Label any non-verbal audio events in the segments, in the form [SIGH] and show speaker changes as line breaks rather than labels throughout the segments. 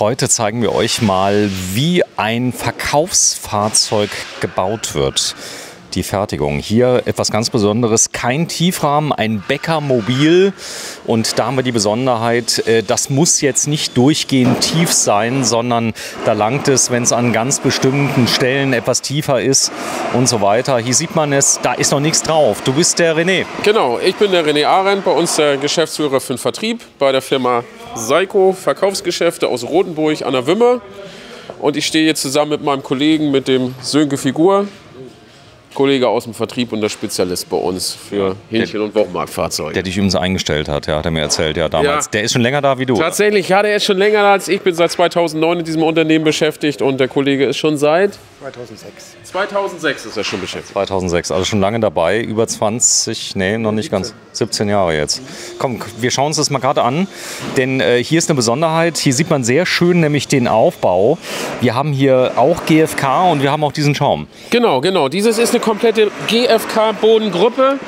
Heute zeigen wir euch mal, wie ein Verkaufsfahrzeug gebaut wird. Die Fertigung. Hier etwas ganz Besonderes, kein Tiefrahmen, ein Bäckermobil. Und da haben wir die Besonderheit, äh, das muss jetzt nicht durchgehend tief sein, sondern da langt es, wenn es an ganz bestimmten Stellen etwas tiefer ist und so weiter. Hier sieht man es, da ist noch nichts drauf. Du bist der René.
Genau, ich bin der René Arendt, bei uns der Geschäftsführer für den Vertrieb bei der Firma Seiko Verkaufsgeschäfte aus Rotenburg an der Wimmer. Und ich stehe jetzt zusammen mit meinem Kollegen, mit dem Sönke Figur, Kollege aus dem Vertrieb und der Spezialist bei uns für Hähnchen- und Wochenmarktfahrzeuge.
Der dich übrigens eingestellt hat, ja, hat er mir erzählt, ja, damals.
Ja.
Der ist schon länger da wie du.
Tatsächlich, ja, der ist schon länger da als ich. bin seit 2009 in diesem Unternehmen beschäftigt und der Kollege ist schon seit
2006.
2006 ist er schon beschäftigt.
2006, also schon lange dabei, über 20, nee, noch nicht ganz, 17 Jahre jetzt. Komm, wir schauen uns das mal gerade an, denn äh, hier ist eine Besonderheit, hier sieht man sehr schön nämlich den Aufbau. Wir haben hier auch GFK und wir haben auch diesen Schaum.
Genau, genau. Dieses ist eine komplette GFK-Bodengruppe,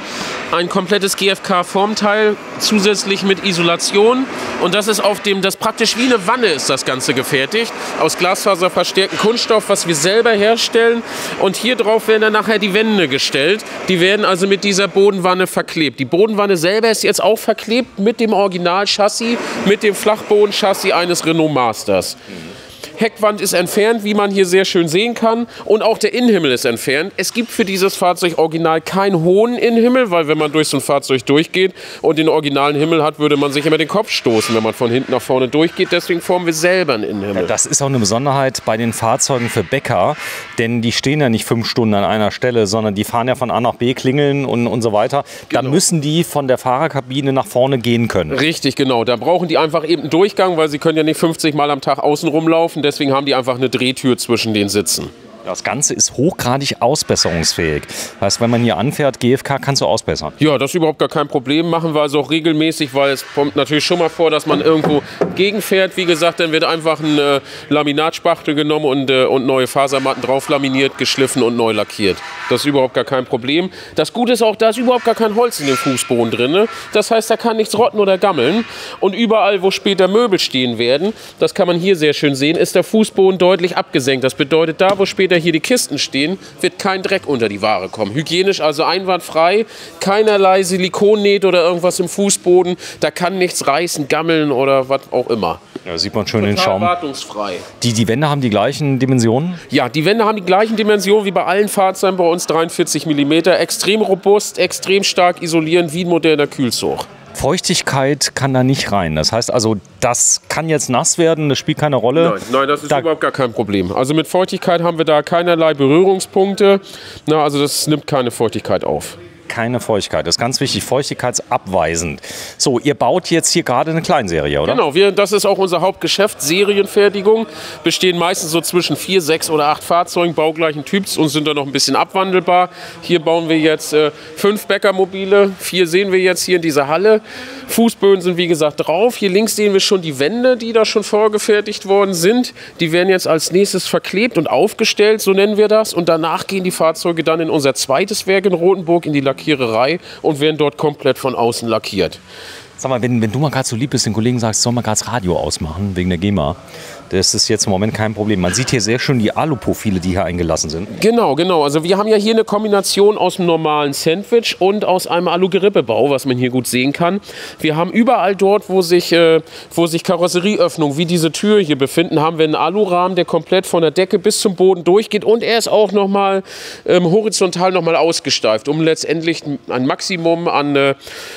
ein komplettes GFK-Formteil, zusätzlich mit Isolation. Und das ist auf dem, das praktisch wie eine Wanne ist das Ganze gefertigt, aus glasfaserverstärkten Kunststoff, was wir selber herstellen. Und hier drauf werden dann nachher die Wände gestellt. Die werden also mit dieser Bodenwanne verklebt. Die Bodenwanne selber ist jetzt auch verklebt mit dem Originalchassis, mit dem Flachbodenchassis eines Renault Masters. Heckwand ist entfernt, wie man hier sehr schön sehen kann. Und auch der Innenhimmel ist entfernt. Es gibt für dieses Fahrzeug original keinen hohen Innenhimmel, weil wenn man durch so ein Fahrzeug durchgeht und den originalen Himmel hat, würde man sich immer den Kopf stoßen, wenn man von hinten nach vorne durchgeht. Deswegen formen wir selber einen Innenhimmel.
Das ist auch eine Besonderheit bei den Fahrzeugen für Bäcker, denn die stehen ja nicht fünf Stunden an einer Stelle, sondern die fahren ja von A nach B, klingeln und, und so weiter. Da
Genau.
müssen die von der Fahrerkabine nach vorne gehen können.
Richtig, genau. Da brauchen die einfach eben einen Durchgang, weil sie können ja nicht 50 Mal am Tag außen rumlaufen. Deswegen haben die einfach eine Drehtür zwischen den Sitzen.
Das Ganze ist hochgradig ausbesserungsfähig. Heißt, wenn man hier anfährt, GFK kannst du ausbessern.
Ja, das ist überhaupt gar kein Problem. Machen wir also auch regelmäßig, weil es kommt natürlich schon mal vor, dass man irgendwo gegenfährt. Wie gesagt, dann wird einfach ein äh, Laminatspachtel genommen und, äh, und neue Fasermatten drauf laminiert, geschliffen und neu lackiert. Das ist überhaupt gar kein Problem. Das Gute ist auch, da ist überhaupt gar kein Holz in dem Fußboden drin. ne? Das heißt, da kann nichts rotten oder gammeln. Und überall, wo später Möbel stehen werden, das kann man hier sehr schön sehen, ist der Fußboden deutlich abgesenkt. Das bedeutet, da, wo später hier die Kisten stehen, wird kein Dreck unter die Ware kommen. Hygienisch also einwandfrei, keinerlei Silikonnähte oder irgendwas im Fußboden. Da kann nichts reißen, gammeln oder was auch immer.
Ja, sieht man schön den
Total
Schaum.
wartungsfrei.
Die, die Wände haben die gleichen Dimensionen.
Ja, die Wände haben die gleichen Dimensionen wie bei allen Fahrzeugen bei uns, 43 mm. Extrem robust, extrem stark isolierend wie ein moderner Kühlzug.
Feuchtigkeit kann da nicht rein. Das heißt also, das kann jetzt nass werden, das spielt keine Rolle.
Nein, nein, das ist
Da-
überhaupt gar kein Problem. Also mit Feuchtigkeit haben wir da keinerlei Berührungspunkte. Na, also das nimmt keine Feuchtigkeit auf.
Keine Feuchtigkeit. Das ist ganz wichtig, feuchtigkeitsabweisend. So, ihr baut jetzt hier gerade eine Kleinserie, oder?
Genau, wir, das ist auch unser Hauptgeschäft, Serienfertigung. Bestehen meistens so zwischen vier, sechs oder acht Fahrzeugen baugleichen Typs und sind dann noch ein bisschen abwandelbar. Hier bauen wir jetzt äh, fünf Bäckermobile, vier sehen wir jetzt hier in dieser Halle. Fußböden sind wie gesagt drauf. Hier links sehen wir schon die Wände, die da schon vorgefertigt worden sind. Die werden jetzt als nächstes verklebt und aufgestellt, so nennen wir das. Und danach gehen die Fahrzeuge dann in unser zweites Werk in Rotenburg, in die Lackiererei und werden dort komplett von außen lackiert.
Sag mal, wenn, wenn du mal gerade so lieb bist, den Kollegen sagst, soll mal gerade das Radio ausmachen, wegen der GEMA. Das ist jetzt im Moment kein Problem. Man sieht hier sehr schön die Aluprofile, die hier eingelassen sind.
Genau, genau. Also wir haben ja hier eine Kombination aus einem normalen Sandwich und aus einem Alu-Gerippebau, was man hier gut sehen kann. Wir haben überall dort, wo sich, äh, wo sich Karosserieöffnungen wie diese Tür hier befinden, haben wir einen Alurahmen, der komplett von der Decke bis zum Boden durchgeht und er ist auch nochmal ähm, horizontal nochmal ausgesteift, um letztendlich ein Maximum an, äh,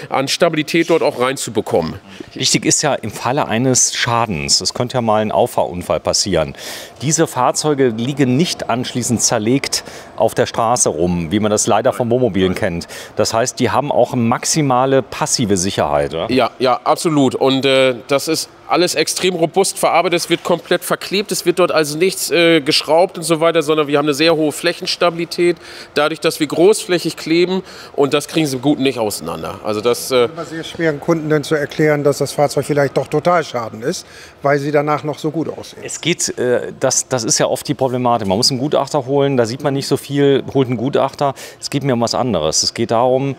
an Stabilität dort auch reinzubekommen.
Wichtig ist ja im Falle eines Schadens, es könnte ja mal ein Auffahrunfall passieren. Diese Fahrzeuge liegen nicht anschließend zerlegt auf der Straße rum, wie man das leider von Wohnmobilen kennt. Das heißt, die haben auch maximale passive Sicherheit. Oder?
Ja, ja, absolut. Und äh, das ist alles extrem robust verarbeitet. Es wird komplett verklebt. Es wird dort also nichts äh, geschraubt und so weiter, sondern wir haben eine sehr hohe Flächenstabilität. Dadurch, dass wir großflächig kleben und das kriegen sie gut nicht auseinander. Also das äh,
immer sehr schwer, einen Kunden dann zu erklären, dass das Fahrzeug vielleicht doch Totalschaden ist, weil sie danach noch so gut aussehen.
Es geht, äh, das, das ist ja oft die Problematik. Man muss einen Gutachter holen, da sieht man nicht so viel, holt einen Gutachter. Es geht mir um was anderes. Es geht darum,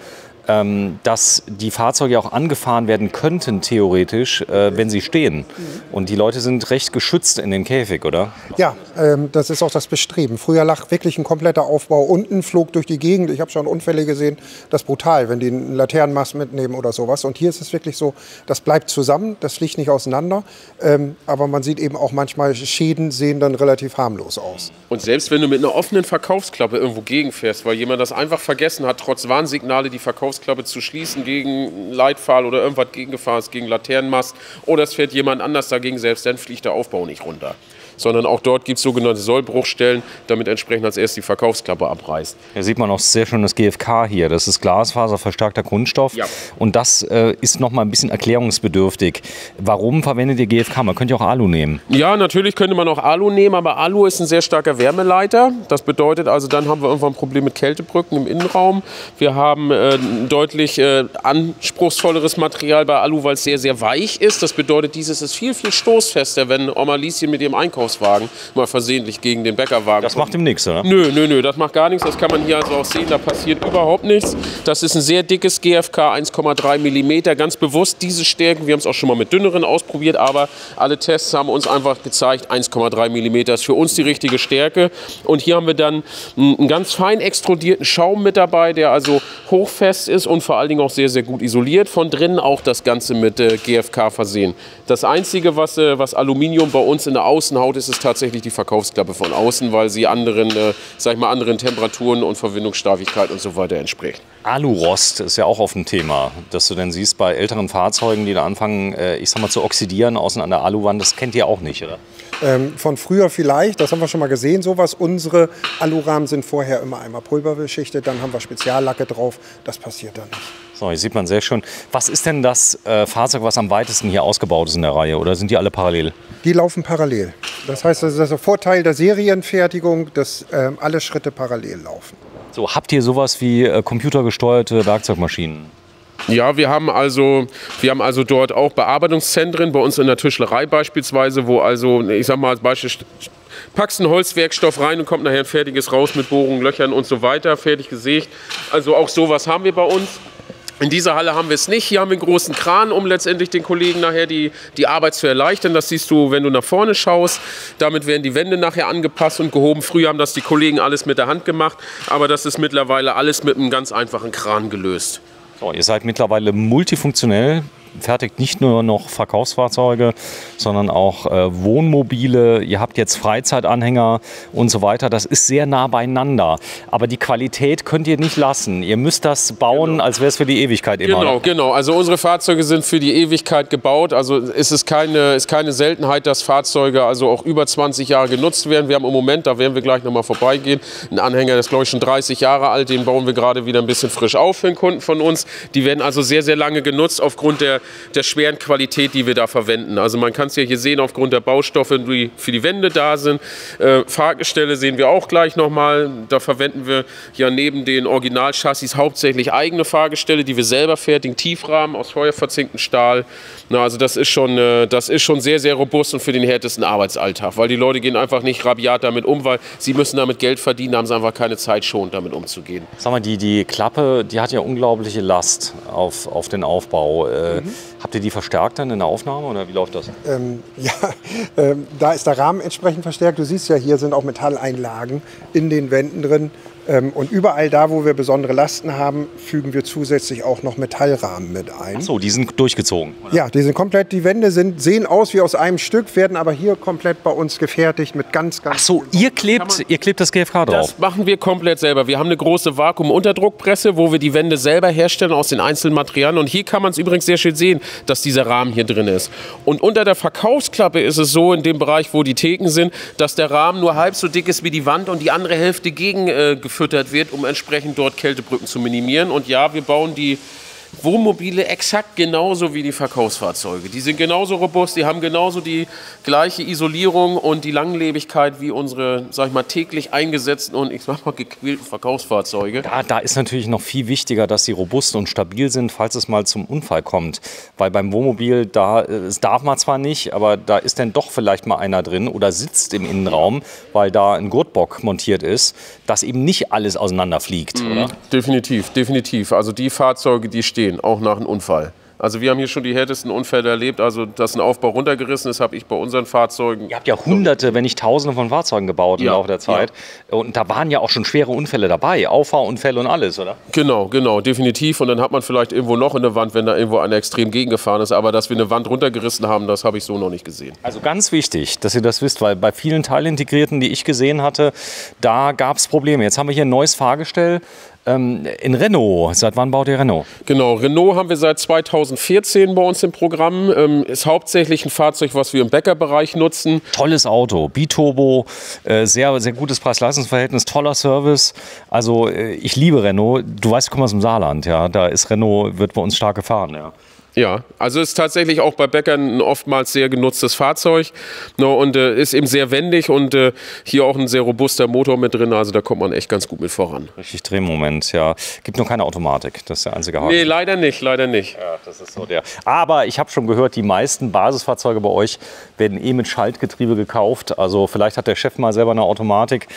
dass die Fahrzeuge auch angefahren werden könnten, theoretisch, äh, wenn sie stehen. Und die Leute sind recht geschützt in den Käfig, oder?
Ja, ähm, das ist auch das Bestreben. Früher lag wirklich ein kompletter Aufbau unten, flog durch die Gegend. Ich habe schon Unfälle gesehen, das ist brutal, wenn die einen Laternenmast mitnehmen oder sowas. Und hier ist es wirklich so, das bleibt zusammen, das fliegt nicht auseinander. Ähm, aber man sieht eben auch manchmal, Schäden sehen dann relativ harmlos aus.
Und selbst wenn du mit einer offenen Verkaufsklappe irgendwo gegenfährst, weil jemand das einfach vergessen hat, trotz Warnsignale die Verkaufsklappe zu schließen gegen Leitpfahl oder irgendwas gegengefahren ist, gegen Laternenmast, oder es fährt jemand anders dagegen, selbst dann fliegt der Aufbau nicht runter sondern auch dort gibt es sogenannte Sollbruchstellen, damit entsprechend als erst die Verkaufsklappe abreißt.
Hier sieht man auch sehr schön das GFK hier. Das ist glasfaserverstärkter Kunststoff. Ja. Und das äh, ist noch mal ein bisschen erklärungsbedürftig. Warum verwendet ihr GFK? Man könnte ja auch Alu nehmen.
Ja, natürlich könnte man auch Alu nehmen, aber Alu ist ein sehr starker Wärmeleiter. Das bedeutet also, dann haben wir irgendwann ein Problem mit Kältebrücken im Innenraum. Wir haben äh, ein deutlich äh, anspruchsvolleres Material bei Alu, weil es sehr, sehr weich ist. Das bedeutet, dieses ist viel, viel stoßfester, wenn Oma Lieschen mit ihrem Einkauf Einkaufswagen mal versehentlich gegen den Bäckerwagen.
Das macht ihm nichts, oder?
Nö, nö, nö, das macht gar nichts. Das kann man hier also auch sehen. Da passiert überhaupt nichts. Das ist ein sehr dickes GFK, 1,3 mm. Ganz bewusst diese Stärken. Wir haben es auch schon mal mit dünneren ausprobiert, aber alle Tests haben uns einfach gezeigt, 1,3 mm ist für uns die richtige Stärke. Und hier haben wir dann einen ganz fein extrudierten Schaum mit dabei, der also hochfest ist und vor allen Dingen auch sehr, sehr gut isoliert. Von drinnen auch das Ganze mit äh, GFK versehen. Das Einzige, was, äh, was Aluminium bei uns in der Außenhaut ist es tatsächlich die Verkaufsklappe von außen, weil sie anderen, äh, sag ich mal, anderen Temperaturen und Verwindungssteifigkeit und so weiter entspricht.
Alurost ist ja auch auf dem Thema, dass du dann siehst bei älteren Fahrzeugen, die da anfangen, äh, ich sag mal, zu oxidieren außen an der Aluwand. Das kennt ihr auch nicht, oder?
Ähm, von früher vielleicht, das haben wir schon mal gesehen, sowas. Unsere Alurahmen sind vorher immer einmal pulverbeschichtet, dann haben wir Speziallacke drauf. Das passiert dann nicht.
So, hier sieht man sehr schön. Was ist denn das äh, Fahrzeug, was am weitesten hier ausgebaut ist in der Reihe? Oder sind die alle parallel?
Die laufen parallel. Das heißt, das ist der Vorteil der Serienfertigung, dass äh, alle Schritte parallel laufen.
So, habt ihr sowas wie äh, computergesteuerte Werkzeugmaschinen?
Ja, wir haben also, wir haben also dort auch Bearbeitungszentren, bei uns in der Tischlerei beispielsweise, wo also, ich sag mal als Beispiel, packst einen Holzwerkstoff rein und kommt nachher ein fertiges raus mit Bohrungen, Löchern und so weiter, fertig gesägt. Also auch sowas haben wir bei uns. In dieser Halle haben wir es nicht. Hier haben wir einen großen Kran, um letztendlich den Kollegen nachher die, die Arbeit zu erleichtern. Das siehst du, wenn du nach vorne schaust. Damit werden die Wände nachher angepasst und gehoben. Früher haben das die Kollegen alles mit der Hand gemacht, aber das ist mittlerweile alles mit einem ganz einfachen Kran gelöst.
So, ihr seid mittlerweile multifunktionell fertigt nicht nur noch Verkaufsfahrzeuge, sondern auch äh, Wohnmobile. Ihr habt jetzt Freizeitanhänger und so weiter. Das ist sehr nah beieinander. Aber die Qualität könnt ihr nicht lassen. Ihr müsst das bauen, genau. als wäre es für die Ewigkeit immer.
Genau, genau. Also unsere Fahrzeuge sind für die Ewigkeit gebaut. Also ist es keine, ist keine Seltenheit, dass Fahrzeuge also auch über 20 Jahre genutzt werden. Wir haben im Moment, da werden wir gleich nochmal vorbeigehen, einen Anhänger, der ist glaube ich schon 30 Jahre alt. Den bauen wir gerade wieder ein bisschen frisch auf für den Kunden von uns. Die werden also sehr, sehr lange genutzt aufgrund der der, schweren Qualität, die wir da verwenden. Also man kann es ja hier sehen aufgrund der Baustoffe, die für die Wände da sind. Äh, Fahrgestelle sehen wir auch gleich nochmal. Da verwenden wir ja neben den Originalchassis hauptsächlich eigene Fahrgestelle, die wir selber fertigen, Tiefrahmen aus feuerverzinktem Stahl. Na, also das ist, schon, äh, das ist schon sehr, sehr robust und für den härtesten Arbeitsalltag, weil die Leute gehen einfach nicht rabiat damit um, weil sie müssen damit Geld verdienen, haben sie einfach keine Zeit schon damit umzugehen.
Sag mal, die, die Klappe, die hat ja unglaubliche Last auf, auf den Aufbau. Äh, mhm. Habt ihr die verstärkt dann in der Aufnahme oder wie läuft das?
Ähm, ja, [LAUGHS] ähm, da ist der Rahmen entsprechend verstärkt. Du siehst ja, hier sind auch Metalleinlagen in den Wänden drin. Ähm, und überall da, wo wir besondere Lasten haben, fügen wir zusätzlich auch noch Metallrahmen mit ein.
Ach so, die sind durchgezogen.
Oder? Ja, die sind komplett, die Wände sind, sehen aus wie aus einem Stück, werden aber hier komplett bei uns gefertigt mit ganz, ganz.
Ach so, ihr klebt, ihr klebt das GFK drauf?
Das machen wir komplett selber. Wir haben eine große Vakuumunterdruckpresse, wo wir die Wände selber herstellen aus den einzelnen Materialien. Und hier kann man es übrigens sehr schön sehen, dass dieser Rahmen hier drin ist. Und unter der Verkaufsklappe ist es so, in dem Bereich, wo die Theken sind, dass der Rahmen nur halb so dick ist wie die Wand und die andere Hälfte gegengeführt äh, gefüttert wird, um entsprechend dort Kältebrücken zu minimieren. Und ja, wir bauen die Wohnmobile exakt genauso wie die Verkaufsfahrzeuge. Die sind genauso robust, die haben genauso die gleiche Isolierung und die Langlebigkeit wie unsere, sag ich mal, täglich eingesetzten und ich sag mal gequälten Verkaufsfahrzeuge.
Da, da ist natürlich noch viel wichtiger, dass sie robust und stabil sind, falls es mal zum Unfall kommt. Weil beim Wohnmobil, da, es darf man zwar nicht, aber da ist dann doch vielleicht mal einer drin oder sitzt im Innenraum, weil da ein Gurtbock montiert ist, dass eben nicht alles auseinanderfliegt,
Mhm.
oder?
Definitiv, definitiv. Also die Fahrzeuge, die stehen, auch nach einem Unfall. Also wir haben hier schon die härtesten Unfälle erlebt. Also dass ein Aufbau runtergerissen ist, habe ich bei unseren Fahrzeugen.
Ihr habt ja hunderte, wenn nicht tausende von Fahrzeugen gebaut im
Ja,
Laufe der Zeit. Und da waren ja auch schon schwere Unfälle dabei, Auffahrunfälle und alles, oder?
Genau, genau, definitiv. Und dann hat man vielleicht irgendwo noch eine Wand, wenn da irgendwo einer extrem gegengefahren ist. Aber dass wir eine Wand runtergerissen haben, das habe ich so noch nicht gesehen.
Also ganz wichtig, dass ihr das wisst, weil bei vielen Teilintegrierten, die ich gesehen hatte, da gab es Probleme. Jetzt haben wir hier ein neues Fahrgestell ähm, in Renault. Seit wann baut ihr Renault?
Genau, Renault haben wir seit 2014 bei uns im Programm. Ähm, ist hauptsächlich ein Fahrzeug, was wir im Bäckerbereich nutzen.
Tolles Auto, Biturbo, äh, sehr, sehr gutes Preis-Leistungs-Verhältnis, toller Service. Also äh, ich liebe Renault. Du weißt, ich komme aus dem Saarland, ja. Da ist Renault, wird bei uns stark gefahren, ja.
Ja, also ist tatsächlich auch bei Bäckern ein oftmals sehr genutztes Fahrzeug ne, und äh, ist eben sehr wendig und äh, hier auch ein sehr robuster Motor mit drin. Also da kommt man echt ganz gut mit voran.
Richtig Drehmoment, ja. Gibt nur keine Automatik, das ist der einzige Haken.
Nee, leider nicht, leider nicht.
Ja, das ist so der. Aber ich habe schon gehört, die meisten Basisfahrzeuge bei euch werden eh mit Schaltgetriebe gekauft. Also vielleicht hat der Chef mal selber eine Automatik.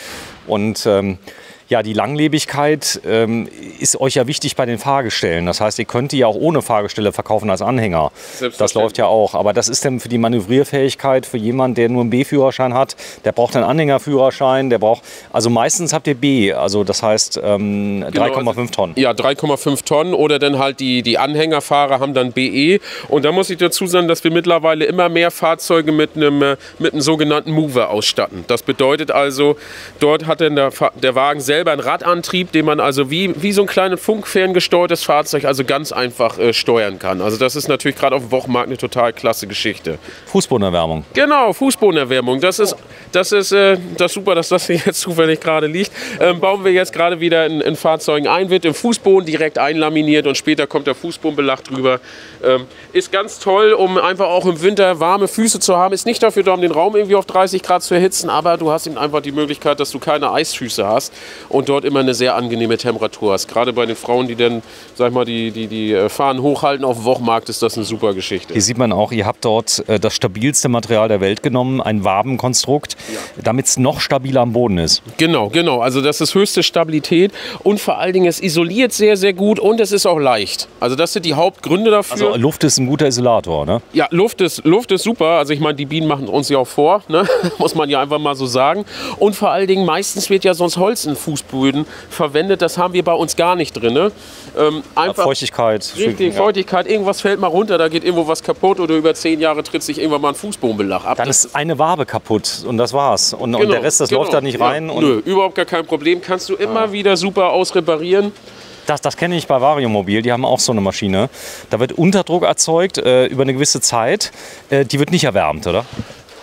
Und ähm, ja, die Langlebigkeit ähm, ist euch ja wichtig bei den Fahrgestellen. Das heißt, ihr könnt die ja auch ohne Fahrgestelle verkaufen als Anhänger. Das läuft ja auch. Aber das ist dann für die Manövrierfähigkeit für jemanden, der nur einen B-Führerschein hat. Der braucht einen Anhängerführerschein. Der braucht, also meistens habt ihr B. Also das heißt ähm, 3,5 Tonnen.
Ja, 3,5 Tonnen oder dann halt die, die Anhängerfahrer haben dann BE. Und da muss ich dazu sagen, dass wir mittlerweile immer mehr Fahrzeuge mit einem, äh, mit einem sogenannten Mover ausstatten. Das bedeutet also, dort hat dann der, der Wagen selber einen Radantrieb, den man also wie, wie so ein kleines funkferngesteuertes Fahrzeug also ganz einfach äh, steuern kann. Also das ist natürlich gerade auf dem Wochenmarkt eine total klasse Geschichte.
Fußbodenerwärmung.
Genau, Fußbodenerwärmung. Das ist, das ist äh, das ist super, dass das hier jetzt zufällig gerade liegt. Ähm, bauen wir jetzt gerade wieder in, in Fahrzeugen ein, wird im Fußboden direkt einlaminiert und später kommt der Fußbodenbelag drüber. Ähm, ist ganz toll, um einfach auch im Winter warme Füße zu haben. Ist nicht dafür da, um den Raum irgendwie auf 30 Grad zu erhitzen, aber du hast eben einfach die Möglichkeit, dass du keine Eisfüße hast und dort immer eine sehr angenehme Temperatur hast. Gerade bei den Frauen, die dann, sag mal, die, die, die äh, Fahnen hochhalten auf dem Wochenmarkt, ist das eine super Geschichte.
Hier sieht man auch, ihr habt dort äh, das stabilste Material der Welt genommen, ein Wabenkonstrukt, damit es noch stabiler am Boden ist.
Genau, genau. Also das ist höchste Stabilität und vor allen Dingen es isoliert sehr, sehr gut und es ist auch leicht. Also das sind die Hauptgründe dafür.
Also Luft ist ein guter Isolator, ne?
ja, Luft ist, Luft ist super. Also ich meine, die Bienen machen uns ja auch vor, ne? [LAUGHS] muss man ja einfach mal so sagen. Und vor allen Dingen, meistens wird ja sonst Holz in Fußböden verwendet. Das haben wir bei uns gar nicht drin. Ne? Ähm, einfach
Feuchtigkeit.
Richtig,
ja.
Feuchtigkeit, irgendwas fällt mal runter, da geht irgendwo was kaputt oder über zehn Jahre tritt sich irgendwann mal ein Fußbodenbelag ab.
Dann ist eine Wabe kaputt und das war's. Und, und
Genau,
der Rest, das
genau.
läuft da nicht rein.
Ja,
Und
nö, überhaupt gar kein Problem. Kannst du immer wieder super ausreparieren.
Das, das kenne ich bei Variomobil, die haben auch so eine Maschine. Da wird Unterdruck erzeugt äh, über eine gewisse Zeit. Äh, die wird nicht erwärmt, oder?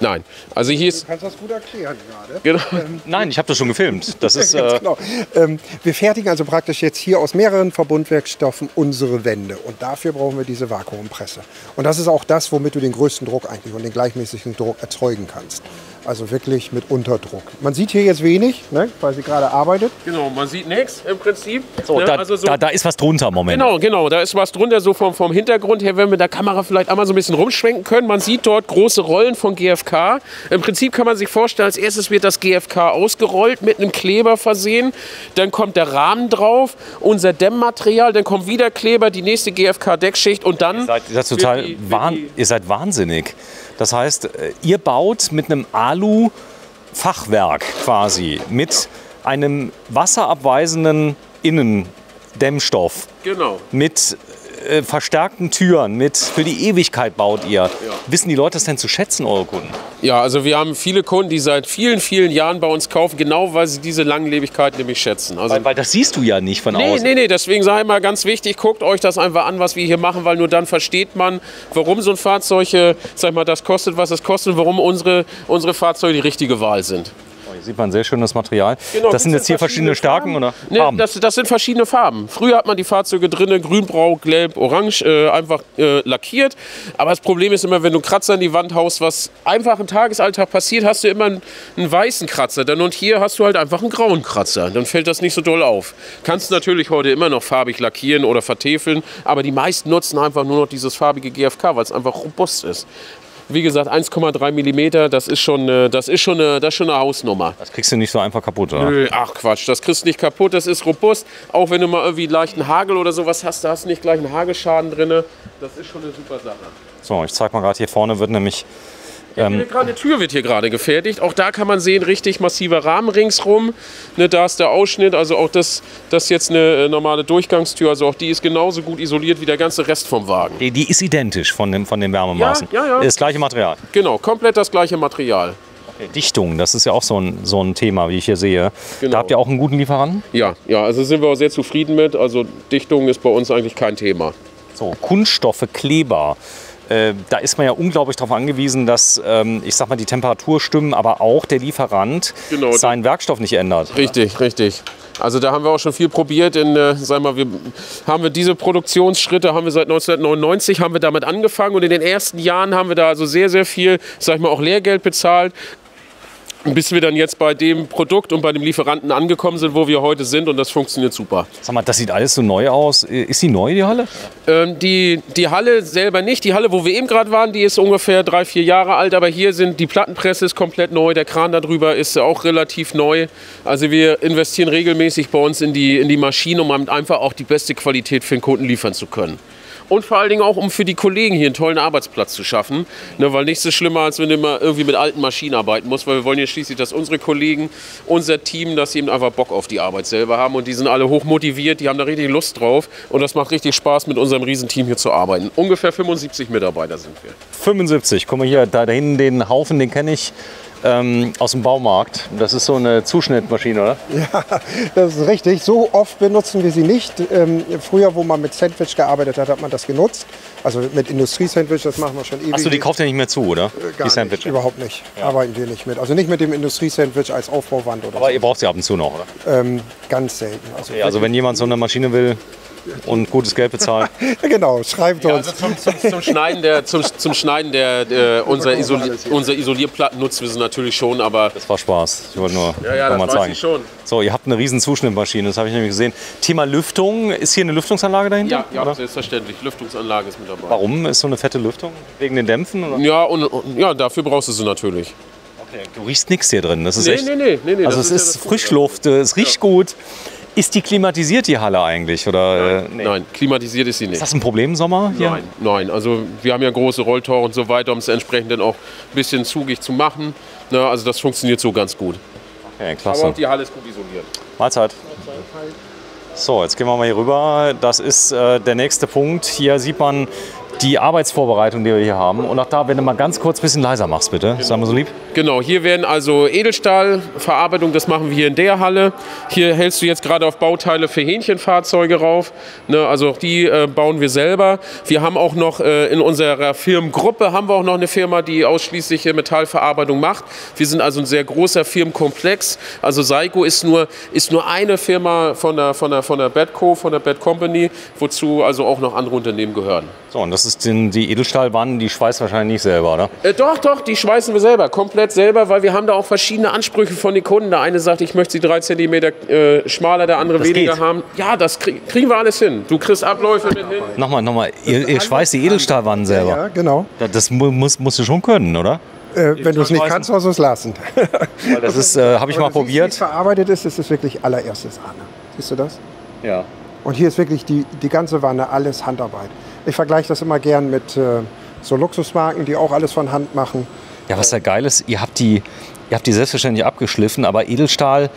Nein, also hier ist.
Du kannst das gut erklären gerade.
Genau.
Nein, ich habe das schon gefilmt. Das [LAUGHS] ist, äh,
genau. Ähm, wir fertigen also praktisch jetzt hier aus mehreren Verbundwerkstoffen unsere Wände. Und dafür brauchen wir diese Vakuumpresse. Und das ist auch das, womit du den größten Druck eigentlich und den gleichmäßigen Druck erzeugen kannst. Also wirklich mit Unterdruck. Man sieht hier jetzt wenig, ne, weil sie gerade arbeitet.
Genau, man sieht nichts im Prinzip.
so,
Ne,
da,
also so-
da, da ist was drunter im Moment.
Genau, genau, da ist was drunter, so vom, vom Hintergrund her, wenn wir mit der Kamera vielleicht einmal so ein bisschen rumschwenken können. Man sieht dort große Rollen von GFK. Im Prinzip kann man sich vorstellen, als erstes wird das GFK ausgerollt, mit einem Kleber versehen. Dann kommt der Rahmen drauf, unser Dämmmaterial, dann kommt wieder Kleber, die nächste GFK-Deckschicht und dann.
Ihr seid, ihr seid total
die- wird
wahn,
die-
ihr seid wahnsinnig. Das heißt, äh, ihr baut mit einem Alu-Fachwerk quasi, mit einem wasserabweisenden Innendämmstoff,
Genau.
mit äh, verstärkten Türen, mit für die Ewigkeit baut ihr. Wissen die Leute das denn zu schätzen, eure Kunden?
Ja, also wir haben viele Kunden, die seit vielen, vielen Jahren bei uns kaufen, genau weil sie diese Langlebigkeit nämlich schätzen. Also
Weil, weil das siehst du ja nicht von
Nee,
außen.
nee, nee, deswegen sage ich mal ganz wichtig, guckt euch das einfach an, was wir hier machen, weil nur dann versteht man, warum so ein Fahrzeug, äh, sag mal, das kostet, was es kostet und warum unsere, unsere Fahrzeuge die richtige Wahl sind.
Sieht man sehr schönes Material.
Genau,
das sind jetzt hier verschiedene Stärken oder
Nee,
Farben?
das, das sind verschiedene Farben. Früher hat man die Fahrzeuge drinnen, grün, blau, gelb, orange, äh, einfach äh, lackiert. Aber das Problem ist immer, wenn du einen Kratzer in die Wand haust, was einfach im Tagesalltag passiert, hast du immer einen, einen weißen Kratzer. Dann und hier hast du halt einfach einen grauen Kratzer. Dann fällt das nicht so doll auf. Kannst natürlich heute immer noch farbig lackieren oder vertäfeln, aber die meisten nutzen einfach nur noch dieses farbige GFK, weil es einfach robust ist. Wie gesagt, 1,3 mm, das ist schon, äh, das ist schon, eine, das ist schon eine Hausnummer.
das kriegst du nicht so einfach kaputt, oder?
Nö, ach Quatsch, das kriegst du nicht kaputt, das ist robust. Auch wenn du mal irgendwie leichten Hagel oder sowas hast, da hast du nicht gleich einen Hagelschaden drin. Das ist schon eine super Sache.
So, ich zeig mal gerade hier vorne wird nämlich
Gerade eine Tür wird hier gerade gefertigt. Auch da kann man sehen, richtig massiver Rahmen ringsrum. Ne, da ist der Ausschnitt, also auch das, das ist jetzt eine äh, normale Durchgangstür. Also auch die ist genauso gut isoliert wie der ganze Rest vom Wagen.
die, die ist identisch von, dem, von den Wärmemaßen.
Ja, ja, ja.
Das gleiche Material.
Genau, komplett das gleiche Material.
Dichtung, das ist ja auch so ein, so ein Thema, wie ich hier sehe.
Genau.
Da habt ihr auch einen guten Lieferanten?
Ja, ja, also sind wir auch sehr zufrieden mit. Also Dichtung ist bei uns eigentlich kein Thema.
So, Kunststoffe, Kleber. Äh, da ist man ja unglaublich darauf angewiesen, dass, ähm, ich sag mal, die Temperatur stimmen, aber auch der Lieferant
Genau.
seinen Werkstoff nicht ändert.
Richtig, richtig. Also da haben wir auch schon viel probiert. In, äh, sagen wir, wir haben wir diese Produktionsschritte haben wir seit 1999 haben wir damit angefangen und in den ersten Jahren haben wir da also sehr sehr viel, sag ich mal, auch Lehrgeld bezahlt. Bis wir dann jetzt bei dem Produkt und bei dem Lieferanten angekommen sind, wo wir heute sind und das funktioniert super.
Sag mal, das sieht alles so neu aus. Ist die neu, die Halle?
Ähm, die, die Halle selber nicht. Die Halle, wo wir eben gerade waren, die ist ungefähr drei, vier Jahre alt. Aber hier sind die Plattenpresse ist komplett neu. Der Kran darüber ist auch relativ neu. Also wir investieren regelmäßig bei uns in die, in die Maschine, um einfach auch die beste Qualität für den Kunden liefern zu können. Und vor allen Dingen auch, um für die Kollegen hier einen tollen Arbeitsplatz zu schaffen. Ne, weil nichts ist schlimmer, als wenn du immer irgendwie mit alten Maschinen arbeiten musst. Weil wir wollen ja schließlich, dass unsere Kollegen, unser Team, dass sie eben einfach Bock auf die Arbeit selber haben. Und die sind alle hoch motiviert, die haben da richtig Lust drauf. Und das macht richtig Spaß, mit unserem Riesenteam hier zu arbeiten. Ungefähr 75 Mitarbeiter sind wir.
75. Guck mal hier, da hinten den Haufen, den kenne ich ähm, aus dem Baumarkt. Das ist so eine Zuschnittmaschine, oder?
Ja, das ist richtig. So oft benutzen wir sie nicht. Ähm, früher, wo man mit Sandwich gearbeitet hat, hat man das genutzt. Also mit Industriesandwich, das machen wir schon ewig.
Achso, die kauft ihr nicht mehr zu, oder?
Gar
die
nicht,
Sandwiches.
überhaupt nicht. Arbeiten wir nicht mit. Also nicht mit dem Industriesandwich als Aufbauwand oder
Aber ihr braucht sie ab und zu noch, oder?
so. Ähm, ganz selten. Also,
Ja, also wenn jemand so eine Maschine will und gutes Geld bezahlt. [LAUGHS]
genau, schreibt uns.
Also zum, zum, zum Schneiden der, zum, zum Schneiden der, der unser, Isoli unser Isolierplatten nutzen wir sie natürlich schon, aber
Das war Spaß. Ich wollte nur
Ja, ja,
noch mal
das weiß
zeigen.
ich schon.
So, ihr habt eine riesen Zuschnittmaschine, das habe ich nämlich gesehen. Thema Lüftung, ist hier eine Lüftungsanlage dahinter?
ja, ja
oder?
selbstverständlich. Lüftungsanlage ist mit dabei.
Warum ist so eine fette Lüftung? Wegen den Dämpfen? Oder?
Ja, und, und ja, dafür brauchst du sie natürlich.
Okay. Du riechst nichts hier drin. Das ist
Nee,
echt.
nee, nee, nee, nee,
also
das
es
ist ja
Frischluft, äh, es riecht gut. Ist die klimatisiert, die Halle eigentlich? Oder, äh, nee.
Nein, klimatisiert ist sie
Ist
nicht.
das ein Problem im Sommer hier?
Nein, nein. Also wir haben ja große Rolltore und so weiter, um es entsprechend dann auch ein bisschen zugig zu machen. Na, also das funktioniert so ganz gut.
Okay,
Aber
klasse.
auch die Halle ist gut isoliert.
Mahlzeit. So, jetzt gehen wir mal hier rüber. Das ist äh, der nächste Punkt. Hier sieht man die Arbeitsvorbereitung, die wir hier haben. Und auch da, wenn du mal ganz kurz ein bisschen leiser machst, bitte. Sei mal so lieb.
Genau, hier werden also Edelstahlverarbeitung, das machen wir hier in der Halle. Hier hältst du jetzt gerade auf Bauteile für Hähnchenfahrzeuge rauf. Ne, also auch die äh, bauen wir selber. Wir haben auch noch äh, in unserer Firmengruppe haben wir auch noch eine Firma, die ausschließlich äh, Metallverarbeitung macht. Wir sind also ein sehr großer Firmenkomplex. Also Seiko ist nur, ist nur eine Firma von der, von der, von der Badco, von der Bad Company, wozu also auch noch andere Unternehmen gehören.
So, und das ist den, die Edelstahlwannen, die schweißt wahrscheinlich nicht selber, oder?
Äh, doch, doch, die schweißen wir selber, komplett selber, weil wir haben da auch verschiedene Ansprüche von den Kunden. Der eine sagt, ich möchte sie drei Zentimeter äh, schmaler, der andere
Das
weniger
geht.
haben. Ja, das krieg, kriegen wir alles hin. Du kriegst Abläufe mit hin.
Nochmal, nochmal. Ihr, ihr schweißt die Edelstahlwannen selber.
Ja, genau.
Da- Das mu- muss, musst du schon können, oder?
Äh, wenn du es nicht kannst, sollst du es lassen.
Weil das ist, äh, habe ich mal
siehst, Wie es
probiert.
verarbeitet ist, ist es wirklich allererste Sahne. Siehst du das?
Ja.
Und hier ist wirklich die, die ganze Wanne alles Handarbeit. Ich vergleiche das immer gern mit äh, so Luxusmarken, die auch alles von Hand machen.
Ja, was ja geil ist, ihr habt die, ihr habt die selbstverständlich abgeschliffen, aber Edelstahl,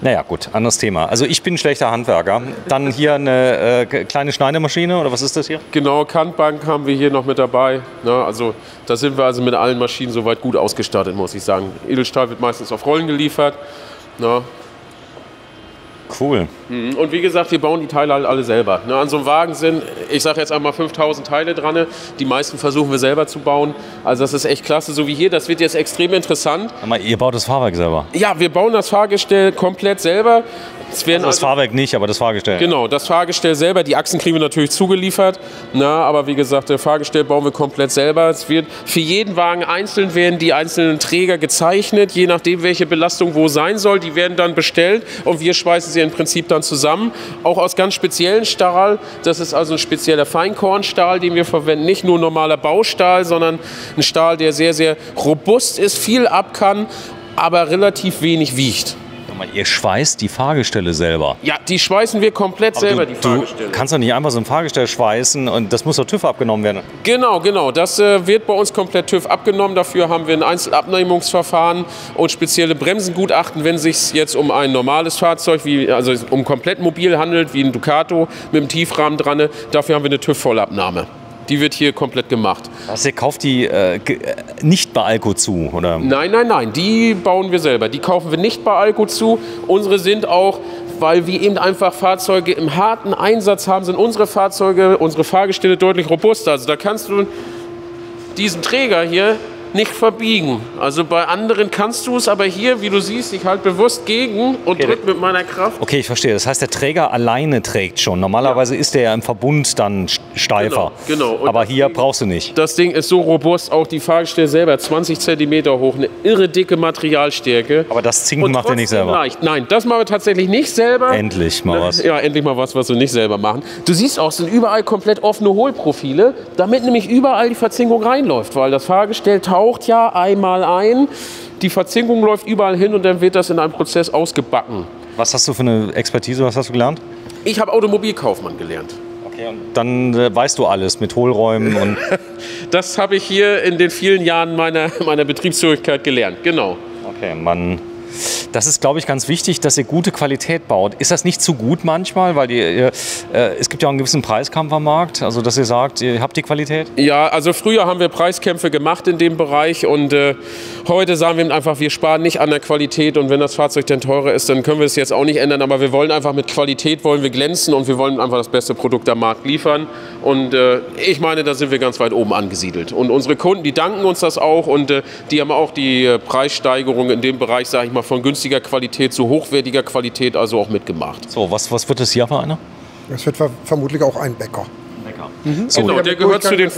naja gut, anderes Thema. Also ich bin ein schlechter Handwerker. Dann hier eine äh, kleine Schneidemaschine oder was ist das hier?
Genau, Kantbank haben wir hier noch mit dabei. Ne, also da sind wir also mit allen Maschinen soweit gut ausgestattet, muss ich sagen. Edelstahl wird meistens auf Rollen geliefert. Ne,
cool.
Und wie gesagt, wir bauen die Teile halt alle selber. Ne, an so einem Wagen sind, ich sage jetzt einmal 5000 Teile dran. Die meisten versuchen wir selber zu bauen. Also das ist echt klasse, so wie hier. Das wird jetzt extrem interessant.
Mal, ihr baut das Fahrwerk selber.
Ja, wir bauen das Fahrgestell komplett selber. Es werden
Also das
also-
Fahrwerk nicht, aber das Fahrgestell.
Genau, das Fahrgestell selber, die Achsen kriegen wir natürlich zugeliefert. Na, aber wie gesagt, das Fahrgestell bauen wir komplett selber. Es wird für jeden Wagen einzeln werden die einzelnen Träger gezeichnet, je nachdem, welche Belastung wo sein soll. Die werden dann bestellt und wir schweißen sie im Prinzip dann zusammen. Auch aus ganz speziellen Stahl. Das ist also ein spezieller Feinkornstahl, den wir verwenden. Nicht nur normaler Baustahl, sondern ein Stahl, der sehr, sehr robust ist, viel ab kann, aber relativ wenig wiegt.
Mal, ihr schweißt die Fahrgestelle selber.
Ja, die schweißen wir komplett selber,
du,
die
du
Fahrgestelle.
kannst doch nicht einfach so ein Fahrgestell schweißen und das muss doch TÜV abgenommen werden.
Genau, genau. Das äh, wird bei uns komplett TÜV abgenommen. Dafür haben wir ein Einzelabnehmungsverfahren und spezielle Bremsengutachten, wenn es sich jetzt um ein normales Fahrzeug, wie, also um komplett mobil handelt, wie ein Ducato mit einem Tiefrahmen dran. Dafür haben wir eine TÜV-Vollabnahme. Die wird hier komplett gemacht.
Also ihr kauft die äh, äh, nicht bei Alco zu, oder?
Nein, nein, nein, die bauen wir selber. Die kaufen wir nicht bei Alco zu. Unsere sind auch, weil wir eben einfach Fahrzeuge im harten Einsatz haben, sind unsere Fahrzeuge, unsere Fahrgestelle deutlich robuster. Also da kannst du diesen Träger hier nicht verbiegen. Also bei anderen kannst du es, aber hier, wie du siehst, ich halte bewusst gegen und drück mit meiner Kraft.
Okay, ich verstehe. Das heißt, der Träger alleine trägt schon. Normalerweise ist der ja im Verbund dann st- steifer.
Genau, genau.
Aber hier
Ding-
brauchst du nicht.
Das Ding ist so robust, auch die Fahrgestelle selber 20 cm hoch, eine irre dicke Materialstärke.
Aber das Zinken
Und
macht ihr nicht selber.
Leicht. Nein, das machen wir tatsächlich nicht selber.
Endlich mal was.
Ja, endlich mal was, was wir nicht selber machen. Du siehst auch, es sind überall komplett offene Hohlprofile, damit nämlich überall die Verzinkung reinläuft, weil das Fahrgestell taucht ja einmal ein, die Verzinkung läuft überall hin und dann wird das in einem Prozess ausgebacken.
Was hast du für eine Expertise? Was hast du gelernt?
Ich habe Automobilkaufmann gelernt.
Okay, und dann äh, weißt du alles mit Hohlräumen und [LAUGHS]
Das habe ich hier in den vielen Jahren meiner, meiner Betriebsfähigkeit gelernt. Genau.
okay, man. Das ist, glaube ich, ganz wichtig, dass ihr gute Qualität baut. Ist das nicht zu gut manchmal? Weil ihr, ihr, äh, es gibt ja auch einen gewissen Preiskampf am Markt. Also, dass ihr sagt, ihr habt die Qualität?
Ja, also früher haben wir Preiskämpfe gemacht in dem Bereich und äh, heute sagen wir einfach, wir sparen nicht an der Qualität und wenn das Fahrzeug dann teurer ist, dann können wir es jetzt auch nicht ändern, aber wir wollen einfach mit Qualität wollen wir glänzen und wir wollen einfach das beste Produkt am Markt liefern und äh, ich meine, da sind wir ganz weit oben angesiedelt und unsere Kunden, die danken uns das auch und äh, die haben auch die äh, Preissteigerung in dem Bereich, sage ich mal, von günstiger Qualität zu hochwertiger Qualität also auch mitgemacht.
So, was, was wird das hier für einer?
Das wird ver vermutlich auch ein Bäcker.
Genau,
der
der gehört, zu den,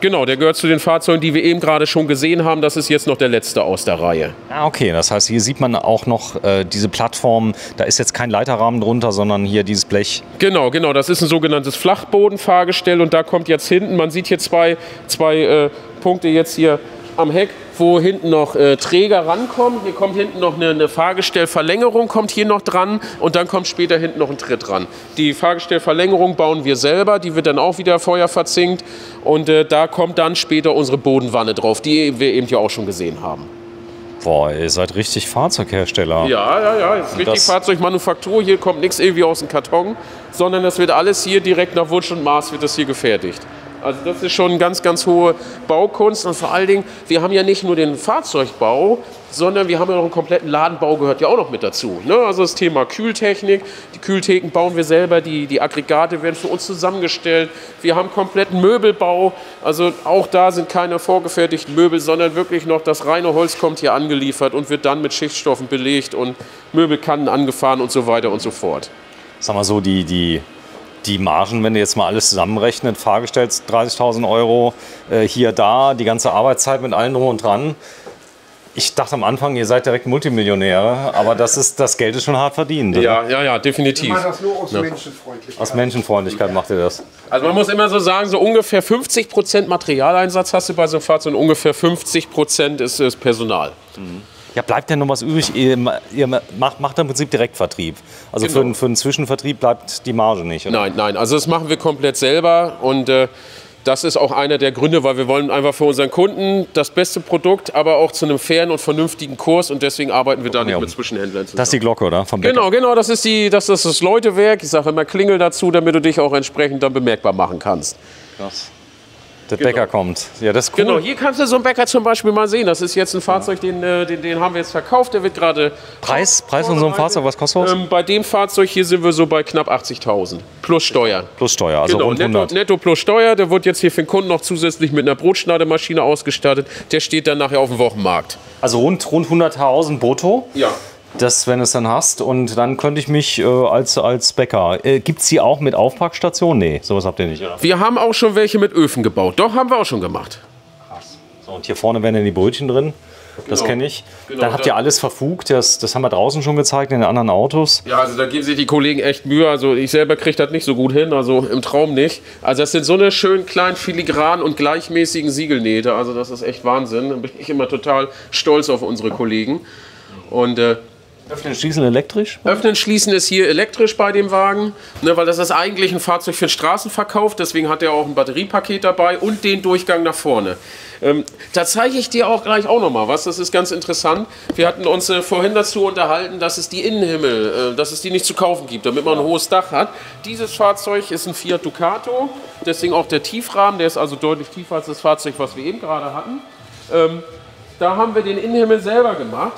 genau, der gehört zu den Fahrzeugen, die wir eben gerade schon gesehen haben. Das ist jetzt noch der letzte aus der Reihe.
Ah, okay. Das heißt, hier sieht man auch noch äh, diese Plattform. Da ist jetzt kein Leiterrahmen drunter, sondern hier dieses Blech.
Genau, genau. Das ist ein sogenanntes Flachbodenfahrgestell und da kommt jetzt hinten, man sieht hier zwei, zwei äh, Punkte jetzt hier am Heck, wo hinten noch äh, Träger rankommen. Hier kommt hinten noch eine, eine Fahrgestellverlängerung, kommt hier noch dran und dann kommt später hinten noch ein Tritt dran. Die Fahrgestellverlängerung bauen wir selber, die wird dann auch wieder Feuer verzinkt und äh, da kommt dann später unsere Bodenwanne drauf, die wir eben ja auch schon gesehen haben.
Boah, ihr seid richtig Fahrzeughersteller.
Ja, ja, ja, das ist richtig
das-
Fahrzeugmanufaktur. Hier kommt nichts irgendwie aus dem Karton, sondern das wird alles hier direkt nach Wunsch und Maß wird das hier gefertigt. Also das ist schon ganz, ganz hohe Baukunst und vor allen Dingen, wir haben ja nicht nur den Fahrzeugbau, sondern wir haben ja noch einen kompletten Ladenbau gehört ja auch noch mit dazu. Ne? Also das Thema Kühltechnik, die Kühltheken bauen wir selber, die, die Aggregate werden für uns zusammengestellt. Wir haben kompletten Möbelbau, also auch da sind keine vorgefertigten Möbel, sondern wirklich noch das reine Holz kommt hier angeliefert und wird dann mit Schichtstoffen belegt und Möbelkannen angefahren und so weiter und so fort.
Sag mal so, die, die, die Margen, wenn du jetzt mal alles zusammenrechnet, Fahrgestell 30.000 Euro, äh, hier, da, die ganze Arbeitszeit mit allem drum und dran. Ich dachte am Anfang, ihr seid direkt Multimillionäre, aber das, ist, das Geld ist schon hart verdient. oder?
Ja, ja, ja, definitiv.
Ich meine das nur aus Menschenfreundlichkeit.
Aus Menschenfreundlichkeit macht ihr das.
Also man muss immer so sagen, so ungefähr 50% Materialeinsatz hast du bei so einem Fahrzeug und ungefähr 50% ist, ist Personal.
Ja, bleibt denn noch was übrig? Ihr, macht, macht im Prinzip Direktvertrieb. Also für,
Genau.
einen- für einen Zwischenvertrieb bleibt die Marge nicht. Oder?
Nein, nein, also das machen wir komplett selber und äh, das ist auch einer der Gründe, weil wir wollen einfach für unseren Kunden das beste Produkt, aber auch zu einem fairen und vernünftigen Kurs und deswegen arbeiten wir da nicht
Ja.
mit Zwischenhändlern zusammen.
Das ist die Glocke, oder? Vom Bäcker.
Genau, genau, das ist, die, das ist das Leutewerk. Ich sage immer Klingel dazu, damit du dich auch entsprechend dann bemerkbar machen kannst.
Krass. Der Bäcker kommt. Ja, das ist cool.
Genau, hier kannst du so einen Bäcker zum Beispiel mal sehen. Das ist jetzt ein Fahrzeug, den, äh, den, den haben wir jetzt verkauft. Der wird gerade.
Preis, Preis von so einem Fahrzeug, was kostet das?
Ähm, bei dem Fahrzeug hier sind wir so bei knapp 80.000. Plus Steuer.
Plus Steuer, also
Genau,
rund 100.
netto, netto plus Steuer. Der wird jetzt hier für den Kunden noch zusätzlich mit einer Brotschneidemaschine ausgestattet. Der steht dann nachher auf dem Wochenmarkt.
Also rund, rund 100.000 brutto.
Ja.
Das, wenn du es dann hast. Und dann könnte ich mich äh, als, als Bäcker. Äh, Gibt es die auch mit Aufpackstation? Nee, sowas habt ihr nicht, oder?
Wir haben auch schon welche mit Öfen gebaut. Doch, haben wir auch schon gemacht.
So, und hier vorne wären dann die Brötchen drin. Das
Genau.
kenne ich.
Genau,
dann habt ihr alles verfugt. Das, das haben wir draußen schon gezeigt in den anderen Autos.
Ja, also da geben sich die Kollegen echt Mühe. Also ich selber kriege das nicht so gut hin, also im Traum nicht. Also das sind so eine schön kleinen, filigranen und gleichmäßigen Siegelnähte. Also das ist echt Wahnsinn. Da bin ich immer total stolz auf unsere Kollegen. Und äh,
Öffnen, schließen elektrisch?
Öffnen, Schließen ist hier elektrisch bei dem Wagen, ne, weil das ist eigentlich ein Fahrzeug für den Straßenverkauf. Deswegen hat er auch ein Batteriepaket dabei und den Durchgang nach vorne. Ähm, da zeige ich dir auch gleich auch noch mal was. Das ist ganz interessant. Wir hatten uns äh, vorhin dazu unterhalten, dass es die Innenhimmel, äh, dass es die nicht zu kaufen gibt, damit man ein hohes Dach hat. Dieses Fahrzeug ist ein Fiat Ducato, deswegen auch der Tiefrahmen. Der ist also deutlich tiefer als das Fahrzeug, was wir eben gerade hatten. Ähm, da haben wir den Innenhimmel selber gemacht.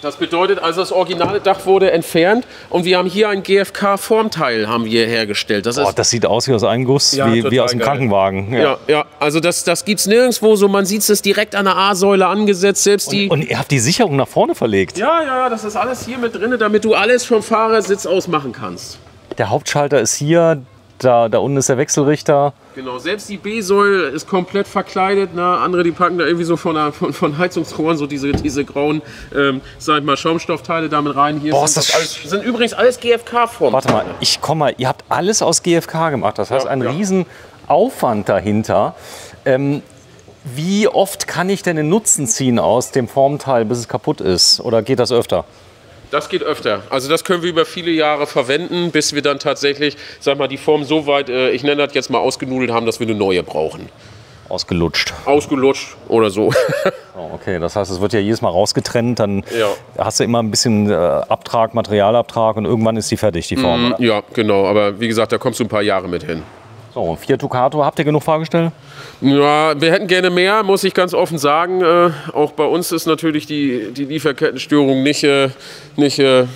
Das bedeutet also, das originale Dach wurde entfernt und wir haben hier ein GFK-Formteil haben wir hergestellt. Das
Oh, das sieht aus wie aus einem Guss,
Ja,
wie, wie aus dem
geil.
Krankenwagen.
ja, ja, also das, das gibt es nirgendwo so. Man sieht es direkt an der A-Säule angesetzt. Selbst die.
Und ihr habt die Sicherung nach vorne verlegt.
ja, ja, ja, das ist alles hier mit drin, damit du alles vom Fahrersitz aus machen kannst.
Der Hauptschalter ist hier, da, da unten ist der Wechselrichter.
Genau, selbst die B-Säule ist komplett verkleidet. Ne? Andere, die packen da irgendwie so von, der, von, von Heizungsrohren so diese, diese grauen, ähm, sag ich mal, Schaumstoffteile damit rein. Hier
Boah,
sind,
das
alles, sind übrigens alles GFK-Formen.
Warte mal, ich komme mal. Ihr habt alles aus GFK gemacht. Das heißt,
Ja,
ein
ja.
riesen Aufwand dahinter. Ähm, wie oft kann ich denn den Nutzen ziehen aus dem Formteil, bis es kaputt ist? Oder geht das öfter?
Das geht öfter. Also das können wir über viele Jahre verwenden, bis wir dann tatsächlich, sag mal, die Form so weit, äh, ich nenne das jetzt mal ausgenudelt haben, dass wir eine neue brauchen.
Ausgelutscht.
Ausgelutscht oder so. [LAUGHS]
Oh, okay, das heißt, es wird ja jedes Mal rausgetrennt. Dann
Ja.
hast du immer ein bisschen äh, Abtrag, Materialabtrag und irgendwann ist die fertig, die Form. oder?
ja, genau. Aber wie gesagt, da kommst du ein paar Jahre mit hin.
So, Fiat Ducato, habt ihr genug Fahrgestell?
Ja, wir hätten gerne mehr, muss ich ganz offen sagen. Äh, auch bei uns ist natürlich die, die Lieferkettenstörung nicht, äh, nicht, äh,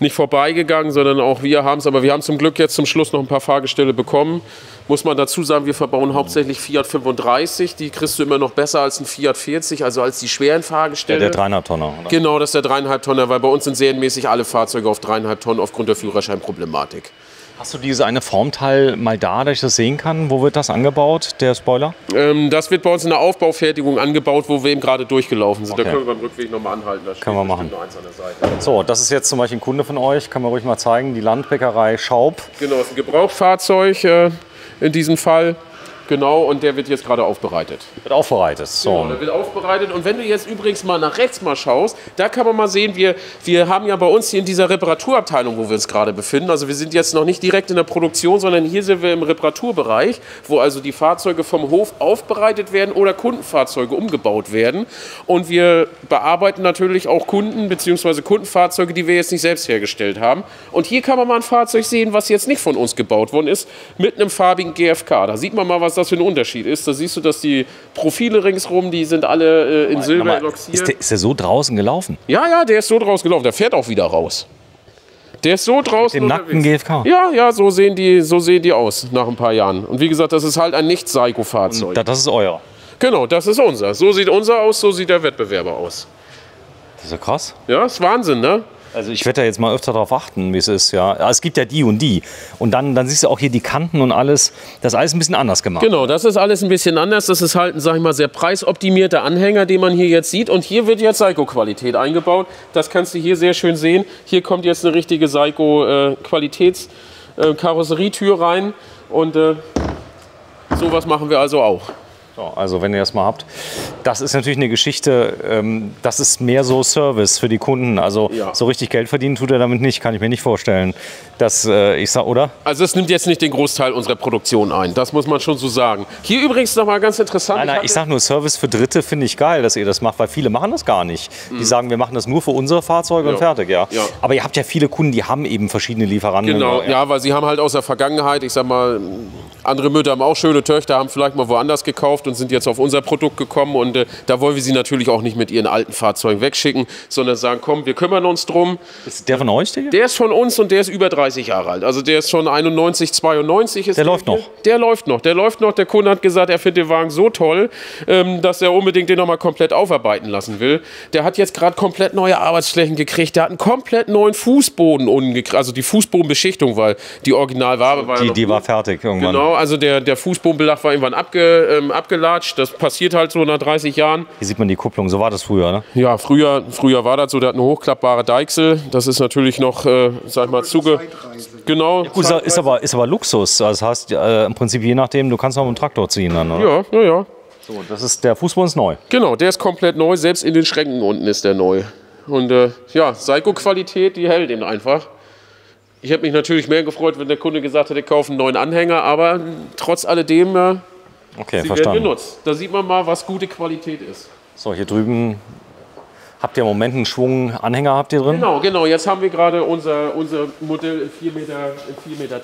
nicht vorbeigegangen, sondern auch wir haben es. Aber wir haben zum Glück jetzt zum Schluss noch ein paar Fahrgestelle bekommen. Muss man dazu sagen, wir verbauen hauptsächlich Fiat 35. Die kriegst du immer noch besser als ein Fiat 40, also als die schweren Fahrgestelle.
Der dreieinhalb Tonner. Oder?
Genau, das ist der dreieinhalb Tonner, weil bei uns sind serienmäßig alle Fahrzeuge auf dreieinhalb Tonnen aufgrund der Führerscheinproblematik.
Hast du dieses eine Formteil mal da, dass ich das sehen kann? Wo wird das angebaut, der Spoiler?
Ähm, das wird bei uns in der Aufbaufertigung angebaut, wo wir eben gerade durchgelaufen sind.
Okay.
Da können wir beim Rückweg nochmal anhalten. Da
Können wir machen.
noch eins an der Seite.
So, das ist jetzt zum Beispiel ein Kunde von euch, kann man ruhig mal zeigen, die Landbäckerei Schaub.
Genau, ist ein Gebrauchfahrzeug äh, in diesem Fall. Genau, und der wird jetzt gerade aufbereitet.
Wird aufbereitet. So.
Genau, der wird aufbereitet. Und wenn du jetzt übrigens mal nach rechts mal schaust, da kann man mal sehen, wir, wir haben ja bei uns hier in dieser Reparaturabteilung, wo wir uns gerade befinden, also wir sind jetzt noch nicht direkt in der Produktion, sondern hier sind wir im Reparaturbereich, wo also die Fahrzeuge vom Hof aufbereitet werden oder Kundenfahrzeuge umgebaut werden. Und wir bearbeiten natürlich auch Kunden bzw. Kundenfahrzeuge, die wir jetzt nicht selbst hergestellt haben. Und hier kann man mal ein Fahrzeug sehen, was jetzt nicht von uns gebaut worden ist, mit einem farbigen GFK. Da sieht man mal, was das für ein Unterschied ist. Da siehst du, dass die Profile ringsrum, die sind alle äh, in Silber eloxiert.
ist, der, ist der so draußen gelaufen?
Ja, ja, der ist so draus gelaufen. Der fährt auch wieder raus. Der ist so draußen
Dem nackten. GFK?
Ja, ja, so sehen, die, so sehen die aus nach ein paar Jahren. Und wie gesagt, das ist halt ein Nicht-Psycho-Fahrzeug.
Da, das ist euer.
Genau, das ist unser. So sieht unser aus, so sieht der Wettbewerber aus.
Das ist ja krass.
Ja, ist Wahnsinn, ne?
Also ich werde da jetzt mal öfter darauf achten, wie es ist. Ja. Es gibt ja die und die. Und dann, dann siehst du auch hier die Kanten und alles. Das ist alles ein bisschen anders gemacht.
Genau, das ist alles ein bisschen anders. Das ist halt ein, sag ich mal, sehr preisoptimierter Anhänger, den man hier jetzt sieht. Und hier wird jetzt Seiko-Qualität eingebaut. Das kannst du hier sehr schön sehen. Hier kommt jetzt eine richtige Seiko-Qualitäts-Karosserietür rein. Und äh, sowas machen wir also auch.
So, also wenn ihr das mal habt, das ist natürlich eine Geschichte, ähm, das ist mehr so Service für die Kunden. Also
Ja.
so richtig Geld verdienen tut er damit nicht, kann ich mir nicht vorstellen. Das, äh, ich sag, oder?
Also es nimmt jetzt nicht den Großteil unserer Produktion ein. Das muss man schon so sagen. Hier übrigens nochmal ganz interessant.
Nein, nein,
hatte-
ich sag nur Service für Dritte finde ich geil, dass ihr das macht, weil viele machen das gar nicht. Die sagen, wir machen das nur für unsere Fahrzeuge und
Mhm. Ja.
fertig, ja.
Ja.
Aber ihr habt ja viele Kunden, die haben eben verschiedene Lieferanten.
Genau, ja. weil sie haben halt aus der Vergangenheit, ich sag mal, andere Mütter haben auch schöne Töchter, haben vielleicht mal woanders gekauft und sind jetzt auf unser Produkt gekommen und äh, da wollen wir sie natürlich auch nicht mit ihren alten Fahrzeugen wegschicken, sondern sagen, komm, wir kümmern uns drum.
Ist der von euch, der?
Der ist von uns und der ist über 30 Jahre alt. Also der ist schon 91, 92. Ist
Der läuft
hier.
noch?
Der läuft noch. Der läuft noch. Der Kunde hat gesagt, er findet den Wagen so toll, ähm, dass er unbedingt den nochmal komplett aufarbeiten lassen will. Der hat jetzt gerade komplett neue Arbeitsflächen gekriegt. Der hat einen komplett neuen Fußboden unten gekriegt. Also die Fußbodenbeschichtung, weil die Originalwabe war
Die, die war fertig irgendwann.
Genau, also der, der Fußbodenbelag war irgendwann abge, ähm, abgelatscht. Das passiert halt so nach 30 Jahren.
Hier sieht man die Kupplung, so war das früher, ne?
Ja, früher, früher war das so, der hat eine hochklappbare Deichsel. Das ist natürlich noch, äh, sag ich mal, zuge... Genau.
Gut, ist, aber, ist aber Luxus. Das heißt, äh, im Prinzip je nachdem, du kannst noch mit dem Traktor ziehen dann, oder?
Ja, ja, ja.
So, das ist, der Fußboden ist neu.
Genau, der ist komplett neu. Selbst in den Schränken unten ist der neu. Und äh, ja, Seiko-Qualität, die hält ihn einfach. Ich hätte mich natürlich mehr gefreut, wenn der Kunde gesagt hätte, kaufen einen neuen Anhänger. Aber trotz alledem, äh,
Okay,
sie werden
verstanden.
genutzt. Da sieht man mal, was gute Qualität ist.
So, hier drüben habt ihr im Moment einen Schwung Anhänger habt ihr drin?
Genau, genau. Jetzt haben wir gerade unser, unser Modell in 4 Meter, in 4,30 Meter.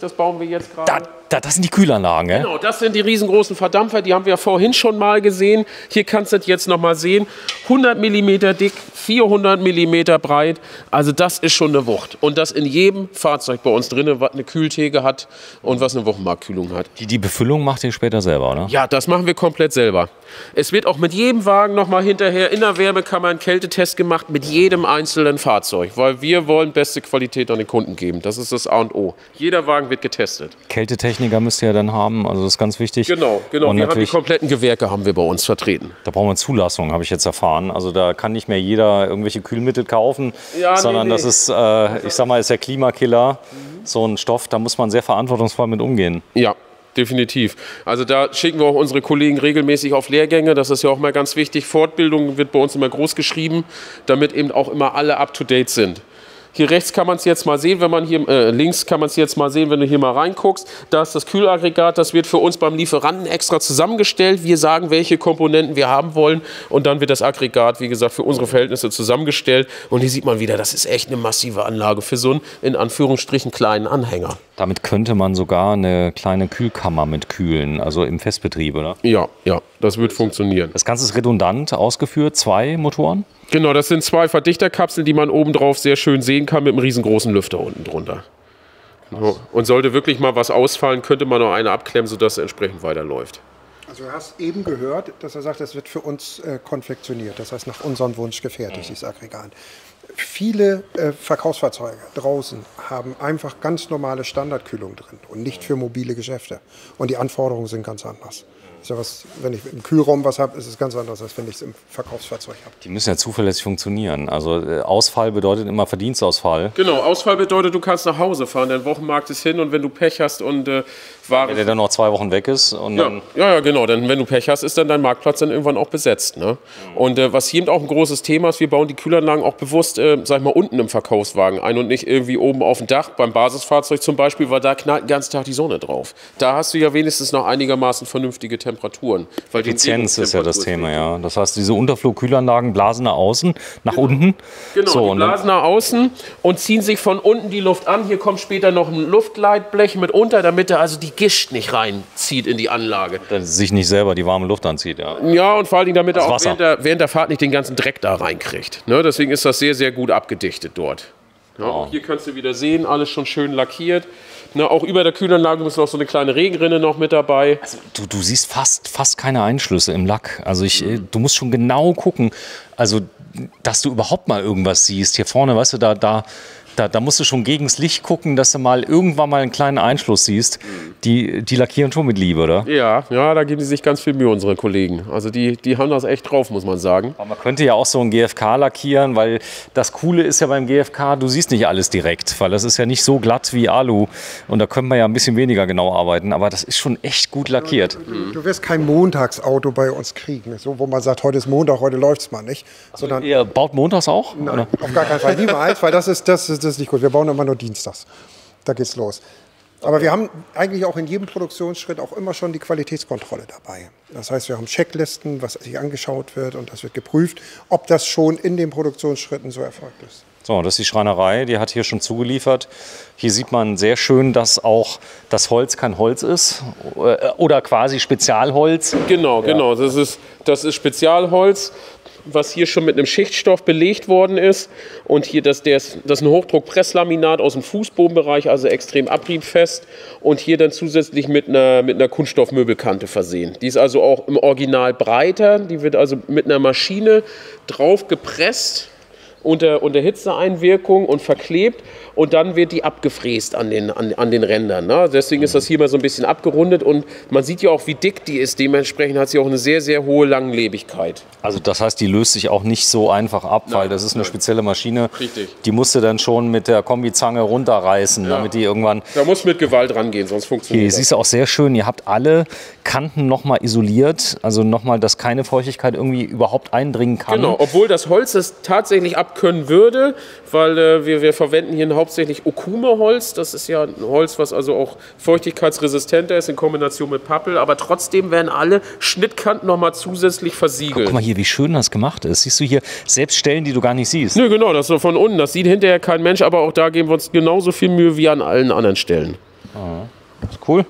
Das bauen wir jetzt gerade.
Da, da, das sind die Kühlanlagen, gell?
Genau, das sind die riesengroßen Verdampfer, die haben wir vorhin schon mal gesehen. Hier kannst du das jetzt noch mal sehen. 100 mm dick, 400 mm breit. Also das ist schon eine Wucht. Und das in jedem Fahrzeug bei uns drin, was eine Kühltheke hat und was eine Wochenmarktkühlung hat.
Die, die Befüllung macht ihr später selber, oder?
Ja, das machen wir komplett selber. Es wird auch mit jedem Wagen noch mal hinterher in der Wärmekammer ein Kältetest gemacht mit jedem einzelnen Fahrzeug, weil wir wollen beste Qualität an den Kunden geben. Das ist das A und O. Jeder Wagen wird getestet.
Kältetechniker müsst ihr ja dann haben, also das ist ganz wichtig.
Genau, genau.
Und
wir haben die
natürlich,
kompletten Gewerke haben wir bei uns vertreten.
da brauchen wir Zulassung, habe ich jetzt erfahren. Also da kann nicht mehr jeder irgendwelche Kühlmittel kaufen,
Ja, nee,
sondern
nee.
das ist, äh, ich sag mal, ist der Klimakiller. So ein Stoff, da muss man sehr verantwortungsvoll mit umgehen.
Ja, definitiv. Also da schicken wir auch unsere Kollegen regelmäßig auf Lehrgänge. Das ist ja auch mal ganz wichtig. Fortbildung wird bei uns immer groß geschrieben, damit eben auch immer alle up-to-date sind. Hier rechts kann man es jetzt mal sehen, wenn man hier, äh, links kann man es jetzt mal sehen, wenn du hier mal reinguckst. Da ist das Kühlaggregat, das wird für uns beim Lieferanten extra zusammengestellt. Wir sagen, welche Komponenten wir haben wollen und dann wird das Aggregat, wie gesagt, für unsere Verhältnisse zusammengestellt. Und hier sieht man wieder, das ist echt eine massive Anlage für so einen, in Anführungsstrichen, kleinen Anhänger.
Damit könnte man sogar eine kleine Kühlkammer mit kühlen, also im Festbetrieb, oder?
Ja, ja, das wird funktionieren.
Das Ganze ist redundant ausgeführt, zwei Motoren.
Genau, das sind zwei Verdichterkapseln, die man oben drauf sehr schön sehen kann mit einem riesengroßen Lüfter unten drunter. So. Und sollte wirklich mal was ausfallen, könnte man noch eine abklemmen, sodass es entsprechend weiterläuft.
Also du hast eben gehört, dass er sagt, das wird für uns äh, konfektioniert, das heißt nach unserem Wunsch gefertigt, dieses Aggregat. Viele äh, Verkaufsfahrzeuge draußen haben einfach ganz normale Standardkühlung drin und nicht für mobile Geschäfte. Und die Anforderungen sind ganz anders. Ist ja was, wenn ich im Kühlraum was habe, ist es ganz anders, als wenn ich es im Verkaufsfahrzeug habe.
Die müssen ja zuverlässig funktionieren. Also äh, Ausfall bedeutet immer Verdienstausfall.
Genau, Ausfall bedeutet, du kannst nach Hause fahren, dein Wochenmarkt ist hin und wenn du Pech hast und äh, Ware
Wenn der dann noch zwei Wochen weg ist und
Ja,
dann
ja, ja, genau. Denn wenn du Pech hast, ist dann dein Marktplatz dann irgendwann auch besetzt. Ne? Und äh, was hier eben auch ein großes Thema ist, wir bauen die Kühlanlagen auch bewusst, äh, sag ich mal, unten im Verkaufswagen ein und nicht irgendwie oben auf dem Dach. Beim Basisfahrzeug zum Beispiel, weil da knallt den ganzen Tag die Sonne drauf. Da hast du ja wenigstens noch einigermaßen vernünftige Temperaturen.
Effizienz ist ja das Thema, ja. Das heißt, diese Unterflugkühlanlagen blasen nach außen, nach unten.
Genau,
so,
die blasen nach außen und ziehen sich von unten die Luft an. Hier kommt später noch ein Luftleitblech mit unter, damit er also die Gischt nicht reinzieht in die Anlage.
dass sich nicht selber die warme Luft anzieht, ja.
Ja, und vor allen Dingen, damit er auch während der, während der Fahrt nicht den ganzen Dreck da reinkriegt. Ne? Deswegen ist das sehr, sehr gut abgedichtet dort. Ja, auch Hier kannst du wieder sehen, alles schon schön lackiert. Ne, auch über der Kühlanlage ist noch so eine kleine Regenrinne noch mit dabei.
Du, du siehst fast, fast keine Einschlüsse im Lack. Also ich, äh, du musst schon genau gucken. Also, dass du überhaupt mal irgendwas siehst. Hier vorne, weißt du, da, da da, da, musst du schon gegens Licht gucken, dass du mal irgendwann mal einen kleinen Einschluss siehst. Die, die lackieren schon mit Liebe, oder?
Ja, ja, da geben die sich ganz viel Mühe, unsere Kollegen. Also die, die haben das echt drauf, muss man sagen.
Aber man könnte ja auch so ein GFK lackieren, weil das Coole ist ja beim GFK, du siehst nicht alles direkt, weil das ist ja nicht so glatt wie Alu. Und da können wir ja ein bisschen weniger genau arbeiten. Aber das ist schon echt gut lackiert.
Du, du wirst kein Montagsauto bei uns kriegen, so, wo man sagt, heute ist Montag, heute läuft es mal nicht.
Sondern Ihr baut montags auch?
Nein, auf gar keinen Fall, niemals, weil das ist, das ist das ist nicht gut. Wir bauen immer nur dienstags. Da geht's los. Aber wir haben eigentlich auch in jedem Produktionsschritt auch immer schon die Qualitätskontrolle dabei. Das heißt, wir haben Checklisten, was sich angeschaut wird und das wird geprüft, ob das schon in den Produktionsschritten so erfolgt ist.
So, das ist die Schreinerei, die hat hier schon zugeliefert. Hier sieht man sehr schön, dass auch das Holz kein Holz ist äh, oder quasi Spezialholz.
Genau, genau. Das ist, das ist Spezialholz was hier schon mit einem Schichtstoff belegt worden ist. Und hier das, das, das ist ein Hochdruckpresslaminat aus dem Fußbodenbereich, also extrem abriebfest. Und hier dann zusätzlich mit einer, mit einer Kunststoffmöbelkante versehen. Die ist also auch im Original breiter. Die wird also mit einer Maschine drauf gepresst unter, unter Hitzeeinwirkung und verklebt und dann wird die abgefräst an den, an, an den Rändern. Ne? Deswegen ist das hier mal so ein bisschen abgerundet und man sieht ja auch, wie dick die ist. Dementsprechend hat sie auch eine sehr, sehr hohe Langlebigkeit.
Also das heißt, die löst sich auch nicht so einfach ab, nein, weil das ist eine nein. spezielle Maschine. Richtig. Die musst du dann schon mit der Kombizange runterreißen, ja. damit die irgendwann...
Da muss mit Gewalt rangehen, sonst funktioniert
Hier das. siehst du auch sehr schön, ihr habt alle Kanten nochmal isoliert, also nochmal, dass keine Feuchtigkeit irgendwie überhaupt eindringen kann.
Genau, obwohl das Holz das tatsächlich abkönnen würde, weil äh, wir, wir verwenden hier hauptsächlich Okuma-Holz. Das ist ja ein Holz, was also auch feuchtigkeitsresistenter ist in Kombination mit Pappel, aber trotzdem werden alle Schnittkanten nochmal zusätzlich versiegelt.
Guck mal hier, wie schön das gemacht ist. Siehst du hier selbst Stellen, die du gar nicht siehst?
Nö, genau, das ist so von unten. Das sieht hinterher kein Mensch, aber auch da geben wir uns genauso viel Mühe wie an allen anderen Stellen.
Ah, cool.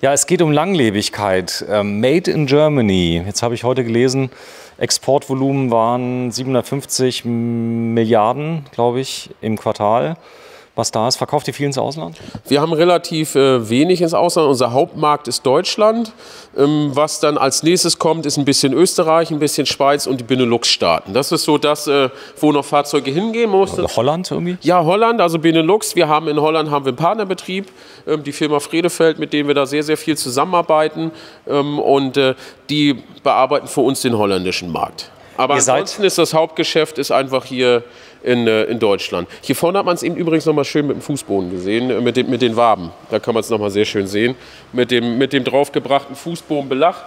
Ja, es geht um Langlebigkeit. Ähm, made in Germany. Jetzt habe ich heute gelesen, Exportvolumen waren 750 Milliarden, glaube ich, im Quartal was da ist. Verkauft ihr viel ins Ausland?
Wir haben relativ äh, wenig ins Ausland. Unser Hauptmarkt ist Deutschland. Ähm, was dann als nächstes kommt, ist ein bisschen Österreich, ein bisschen Schweiz und die Benelux-Staaten. Das ist so das, äh, wo noch Fahrzeuge hingehen mussten.
Also Holland irgendwie?
Ja, Holland, also Benelux. Wir haben in Holland haben wir einen Partnerbetrieb, ähm, die Firma Fredefeld, mit dem wir da sehr, sehr viel zusammenarbeiten. Ähm, und äh, die bearbeiten für uns den holländischen Markt. Aber Ihr ansonsten ist das Hauptgeschäft ist einfach hier in, äh, in Deutschland. Hier vorne hat man es eben übrigens noch mal schön mit dem Fußboden gesehen, äh, mit, den, mit den Waben. Da kann man es noch mal sehr schön sehen. Mit dem, mit dem draufgebrachten Fußbodenbelach.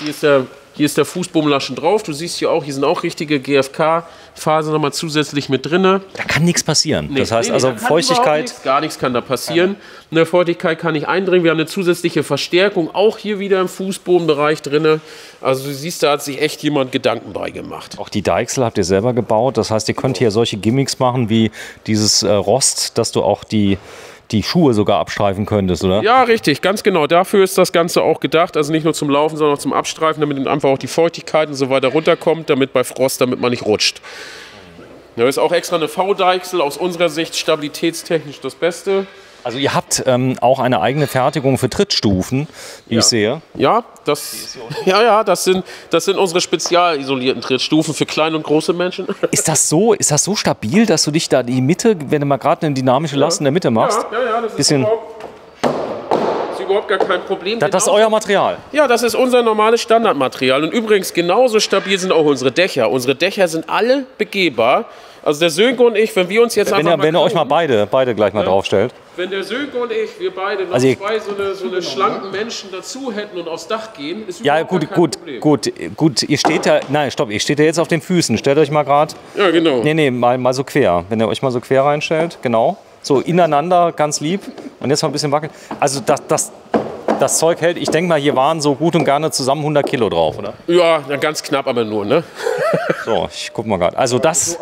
Hier ist der hier ist der Fußbodenlaschen drauf. Du siehst hier auch, hier sind auch richtige GFK-Phasen nochmal zusätzlich mit drin. Da
kann nichts passieren. Nee, das heißt nee, also Feuchtigkeit.
Nichts, gar nichts kann da passieren. Eine Feuchtigkeit kann nicht eindringen. Wir haben eine zusätzliche Verstärkung, auch hier wieder im Fußbodenbereich drin. Also du siehst, da hat sich echt jemand Gedanken bei gemacht.
Auch die Deichsel habt ihr selber gebaut. Das heißt, ihr könnt hier solche Gimmicks machen wie dieses äh, Rost, dass du auch die die Schuhe sogar abstreifen könntest, oder?
Ja, richtig, ganz genau. Dafür ist das Ganze auch gedacht. Also nicht nur zum Laufen, sondern auch zum Abstreifen, damit einfach auch die Feuchtigkeit und so weiter runterkommt, damit bei Frost, damit man nicht rutscht. Da ist auch extra eine V-Deichsel, aus unserer Sicht stabilitätstechnisch das Beste.
Also ihr habt ähm, auch eine eigene Fertigung für Trittstufen, wie
ja.
ich sehe.
Ja, das, ja, ja, das sind, das sind unsere spezialisolierten Trittstufen für kleine und große Menschen. [LAUGHS]
Ist das so, ist das so stabil, dass du dich da die Mitte, wenn du mal gerade eine dynamische Last in der Mitte machst,
ja, ja, ja, das bisschen ist überhaupt, ist überhaupt gar kein Problem.
Das, das ist euer Material?
Ja, das ist unser normales Standardmaterial. Und übrigens, genauso stabil sind auch unsere Dächer. Unsere Dächer sind alle begehbar. Also der Sönke und ich, wenn wir uns jetzt
wenn
einfach
ihr, Wenn ihr euch mal beide, beide gleich mal ja. draufstellt.
Wenn der Sönke und ich, wir beide noch also zwei so eine, so eine schlanken Menschen dazu hätten und aufs Dach gehen, ist
Ja, gut, gut, Problem. gut, gut. Ihr steht ja, nein, stopp, ihr steht ja jetzt auf den Füßen. Stellt euch mal gerade.
Ja, genau.
Nee, nee, mal, mal so quer. Wenn ihr euch mal so quer reinstellt, genau. So ineinander, ganz lieb. Und jetzt mal ein bisschen wackeln. Also das, das, das Zeug hält, ich denke mal, hier waren so gut und gerne zusammen 100 Kilo drauf, oder?
Ja, ganz knapp aber nur, ne?
so, ich guck mal gerade. Also das,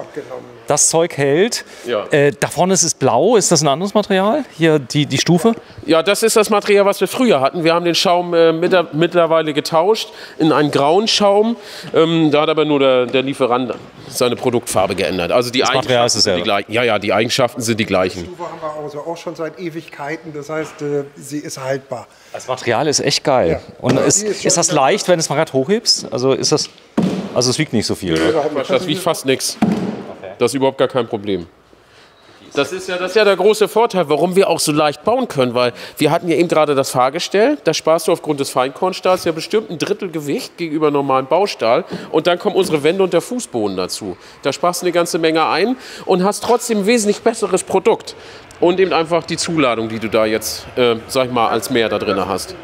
das Zeug hält. Ja. Äh, da vorne ist es blau. Ist das ein anderes Material? Hier die, die Stufe?
Ja, das ist das Material, was wir früher hatten. Wir haben den Schaum äh, mittlerweile getauscht in einen grauen Schaum. Ähm, da hat aber nur der, der, Lieferant seine Produktfarbe geändert. Also die
das Material ist
die gleichen. Ja, ja, die Eigenschaften sind die gleichen. Die
Stufe haben wir also auch schon seit Ewigkeiten. Das heißt, äh, sie ist haltbar.
Das Material ist echt geil. Ja. Und ist, ist, ist das leicht, wenn du es mal gerade hochhebst? Also ist das Also es wiegt nicht so viel. Ne?
Quatsch, das wiegt fast nichts. Das ist überhaupt gar kein Problem. Das ist, ja, das ist ja der große Vorteil, warum wir auch so leicht bauen können, weil wir hatten ja eben gerade das Fahrgestell, da sparst du aufgrund des Feinkornstahls ja bestimmt ein Drittel Gewicht gegenüber normalen Baustahl und dann kommen unsere Wände und der Fußboden dazu. Da sparst du eine ganze Menge ein und hast trotzdem ein wesentlich besseres Produkt und eben einfach die Zuladung, die du da jetzt, äh, sag ich mal, als mehr da drin hast.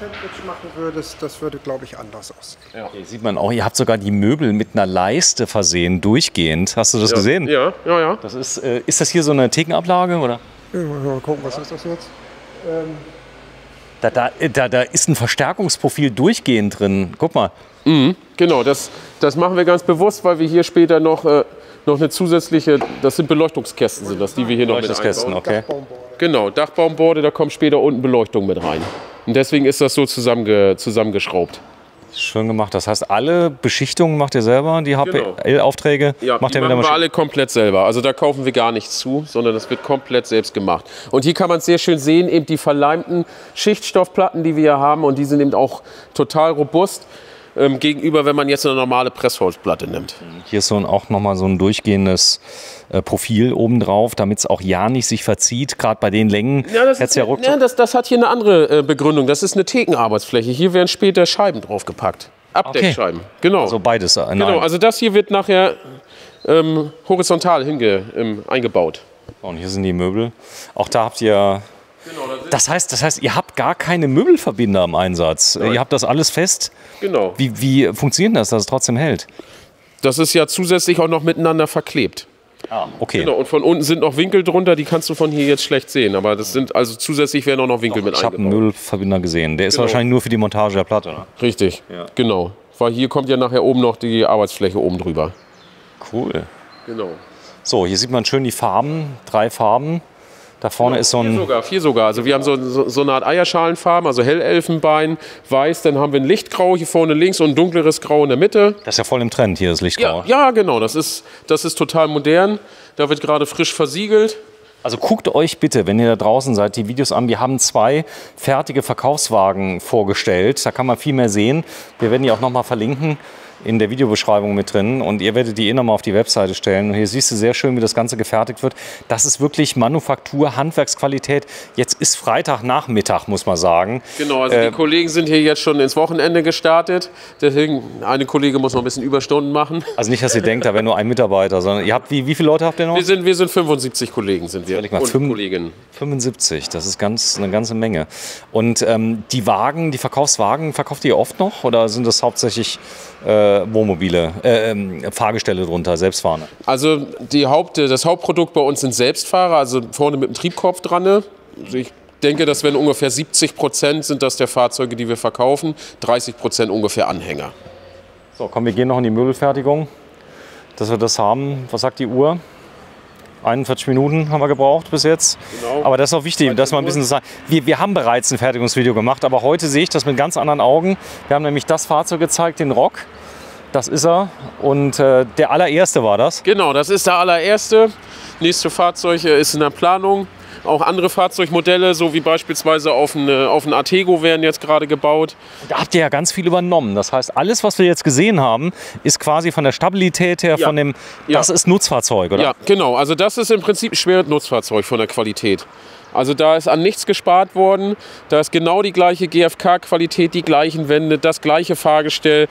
Sandwich machen würdest, das würde, glaube ich, anders aussehen.
Hier sieht man auch, ihr habt sogar die Möbel mit einer Leiste versehen, durchgehend. Hast du das gesehen?
Ja, ja, ja.
Das ist, äh, ist das hier so eine Thekenablage? Oder?
Ja, Mal gucken, was ist das jetzt?
Da, da, da, da ist ein Verstärkungsprofil durchgehend drin. Guck mal.
Genau, das, das machen wir ganz bewusst, weil wir hier später noch, äh, noch eine zusätzliche, das sind Beleuchtungskästen, sind das, die wir hier noch mit einbauen.
okay.
Genau, Dachbaumborde, da kommt später unten Beleuchtung mit rein. Und deswegen ist das so zusammenge, zusammengeschraubt.
Schön gemacht. Das heißt, alle Beschichtungen macht ihr selber, die
Genau.
HPL-Aufträge
Ja,
macht
die
ihr mit der
wir
Maschine.
alle komplett selber. Also da kaufen wir gar nichts zu, sondern das wird komplett selbst gemacht. Und hier kann man sehr schön sehen, eben die verleimten Schichtstoffplatten, die wir hier haben. Und die sind eben auch total robust ähm, gegenüber, wenn man jetzt eine normale Pressholzplatte nimmt.
Hier ist so ein, auch nochmal so ein durchgehendes äh, Profil obendrauf, damit es auch ja nicht sich verzieht. Gerade bei den Längen
Ja, das, ist,
ja
ja, das, das hat hier eine andere äh, Begründung. Das ist eine Thekenarbeitsfläche. Hier werden später Scheiben draufgepackt. Abdeckscheiben. Genau.
Also beides. Äh,
genau.
nein.
Also das hier wird nachher ähm, horizontal hinge, ähm, eingebaut.
Und hier sind die Möbel. Auch da habt ihr. Das heißt, das heißt, ihr habt gar keine Möbelverbinder im Einsatz. Ihr habt das alles fest.
Genau.
Wie, wie funktioniert das, dass es trotzdem hält?
Das ist ja zusätzlich auch noch miteinander verklebt.
Ah, okay.
Genau. Und von unten sind noch Winkel drunter, die kannst du von hier jetzt schlecht sehen. Aber das sind also zusätzlich werden auch noch Winkel mit
Ich habe einen
eingebaut.
Möbelverbinder gesehen. Der ist
Genau.
wahrscheinlich nur für die Montage der Platte. Ne?
Richtig. Genau. Weil hier kommt ja nachher oben noch die Arbeitsfläche oben drüber.
Cool.
Genau.
So, hier sieht man schön die Farben. Drei Farben. Da vorne ist so
Vier
ein.
sogar, vier sogar. Also wir haben so, so, so eine Art Eierschalenfarben, also Hellelfenbein, weiß, dann haben wir ein Lichtgrau hier vorne links und ein dunkleres Grau in der Mitte.
Das ist ja voll im Trend hier, das Lichtgrau.
Ja, ja genau, das ist, das ist total modern. Da wird gerade frisch versiegelt.
Also guckt euch bitte, wenn ihr da draußen seid, die Videos an. Wir haben zwei fertige Verkaufswagen vorgestellt. Da kann man viel mehr sehen. Wir werden die auch nochmal verlinken in der Videobeschreibung mit drin. Und ihr werdet die eh nochmal auf die Webseite stellen. Und hier siehst du sehr schön, wie das Ganze gefertigt wird. Das ist wirklich Manufaktur, Handwerksqualität. Jetzt ist Freitagnachmittag, muss man sagen.
Genau, also
Äh,
die Kollegen sind hier jetzt schon ins Wochenende gestartet. Deswegen, eine Kollege muss noch ein bisschen Überstunden machen.
Also nicht, dass ihr denkt, da wäre nur ein Mitarbeiter, sondern ihr habt, wie, wie viele Leute habt ihr noch?
Wir sind, wir sind 75 Kollegen, sind wir.
Mal,
und
fünf-
Kolleginnen.
75, das ist ganz, eine ganze Menge. Und ähm, die Wagen, die Verkaufswagen, verkauft ihr oft noch oder sind das hauptsächlich äh, Wohnmobile, äh, ähm, Fahrgestelle drunter, selbstfahrende?
Also die Haupt, das Hauptprodukt bei uns sind Selbstfahrer, also vorne mit dem Triebkorb dran. Also ich denke, das werden ungefähr 70 Prozent sind das der Fahrzeuge, die wir verkaufen, 30 Prozent ungefähr Anhänger.
So, komm, wir gehen noch in die Möbelfertigung, dass wir das haben. Was sagt die Uhr? 41 Minuten haben wir gebraucht bis jetzt.
Genau.
Aber das ist auch wichtig, dass man ein bisschen sagen. Wir, wir haben bereits ein Fertigungsvideo gemacht, aber heute sehe ich das mit ganz anderen Augen. Wir haben nämlich das Fahrzeug gezeigt, den Rock. Das ist er. Und äh, der allererste war das.
Genau, das ist der allererste. Nächste Fahrzeug äh, ist in der Planung. Auch andere Fahrzeugmodelle, so wie beispielsweise auf einen, äh, auf Artego, werden jetzt gerade gebaut.
Da habt ihr ja ganz viel übernommen. Das heißt, alles, was wir jetzt gesehen haben, ist quasi von der Stabilität her,
Ja.
von dem.
Ja.
Das ist Nutzfahrzeug, oder?
Ja, genau. Also das ist im Prinzip ein schweres Nutzfahrzeug von der Qualität. Also da ist an nichts gespart worden. Da ist genau die gleiche GFK-Qualität, die gleichen Wände, das gleiche Fahrgestell.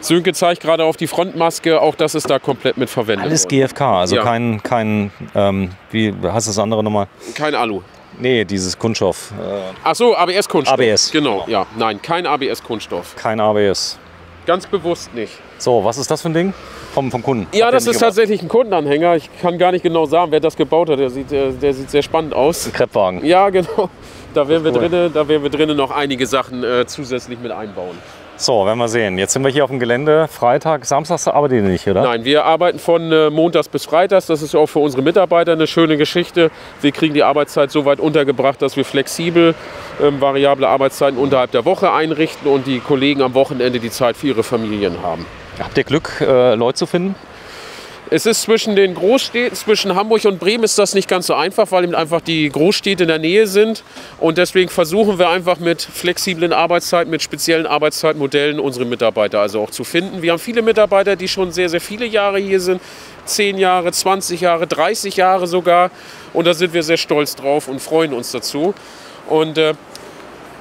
Sönke zeigt gerade auf die Frontmaske, auch das ist da komplett mit verwendet
Alles. GFK, also
Ja.
kein, kein ähm, wie heißt das andere nochmal?
Kein Alu.
Nee, dieses Kunststoff. Äh,
Ach so, ABS-Kunststoff.
ABS.
Genau, ja. Nein, kein ABS-Kunststoff.
kein ABS.
Ganz bewusst nicht.
So, was ist das für ein Ding? Vom, vom Kunden?
Ja, das ist
gemacht?
tatsächlich ein Kundenanhänger. Ich kann gar nicht genau sagen, wer das gebaut hat. Der sieht, äh, der sieht sehr spannend aus.
Ein Kreppwagen.
Ja, genau. Da werden wir
Cool.
drinnen, da werden wir drinnen noch einige Sachen äh, zusätzlich mit einbauen.
So, werden wir sehen. Jetzt sind wir hier auf dem Gelände. Freitag, Samstags arbeitet ihr nicht, oder?
Nein, wir arbeiten von äh, Montags bis Freitags. Das ist auch für unsere Mitarbeiter eine schöne Geschichte. Wir kriegen die Arbeitszeit so weit untergebracht, dass wir flexibel ähm, variable Arbeitszeiten unterhalb der Woche einrichten und die Kollegen am Wochenende die Zeit für ihre Familien haben.
Habt ihr Glück, äh, Leute zu finden?
Es ist zwischen den Großstädten, zwischen Hamburg und Bremen ist das nicht ganz so einfach, weil eben einfach die Großstädte in der Nähe sind. Und deswegen versuchen wir einfach mit flexiblen Arbeitszeiten, mit speziellen Arbeitszeitmodellen unsere Mitarbeiter also auch zu finden. Wir haben viele Mitarbeiter, die schon sehr, sehr viele Jahre hier sind. 10 Jahre, 20 Jahre, 30 Jahre sogar. Und da sind wir sehr stolz drauf und freuen uns dazu. Und äh,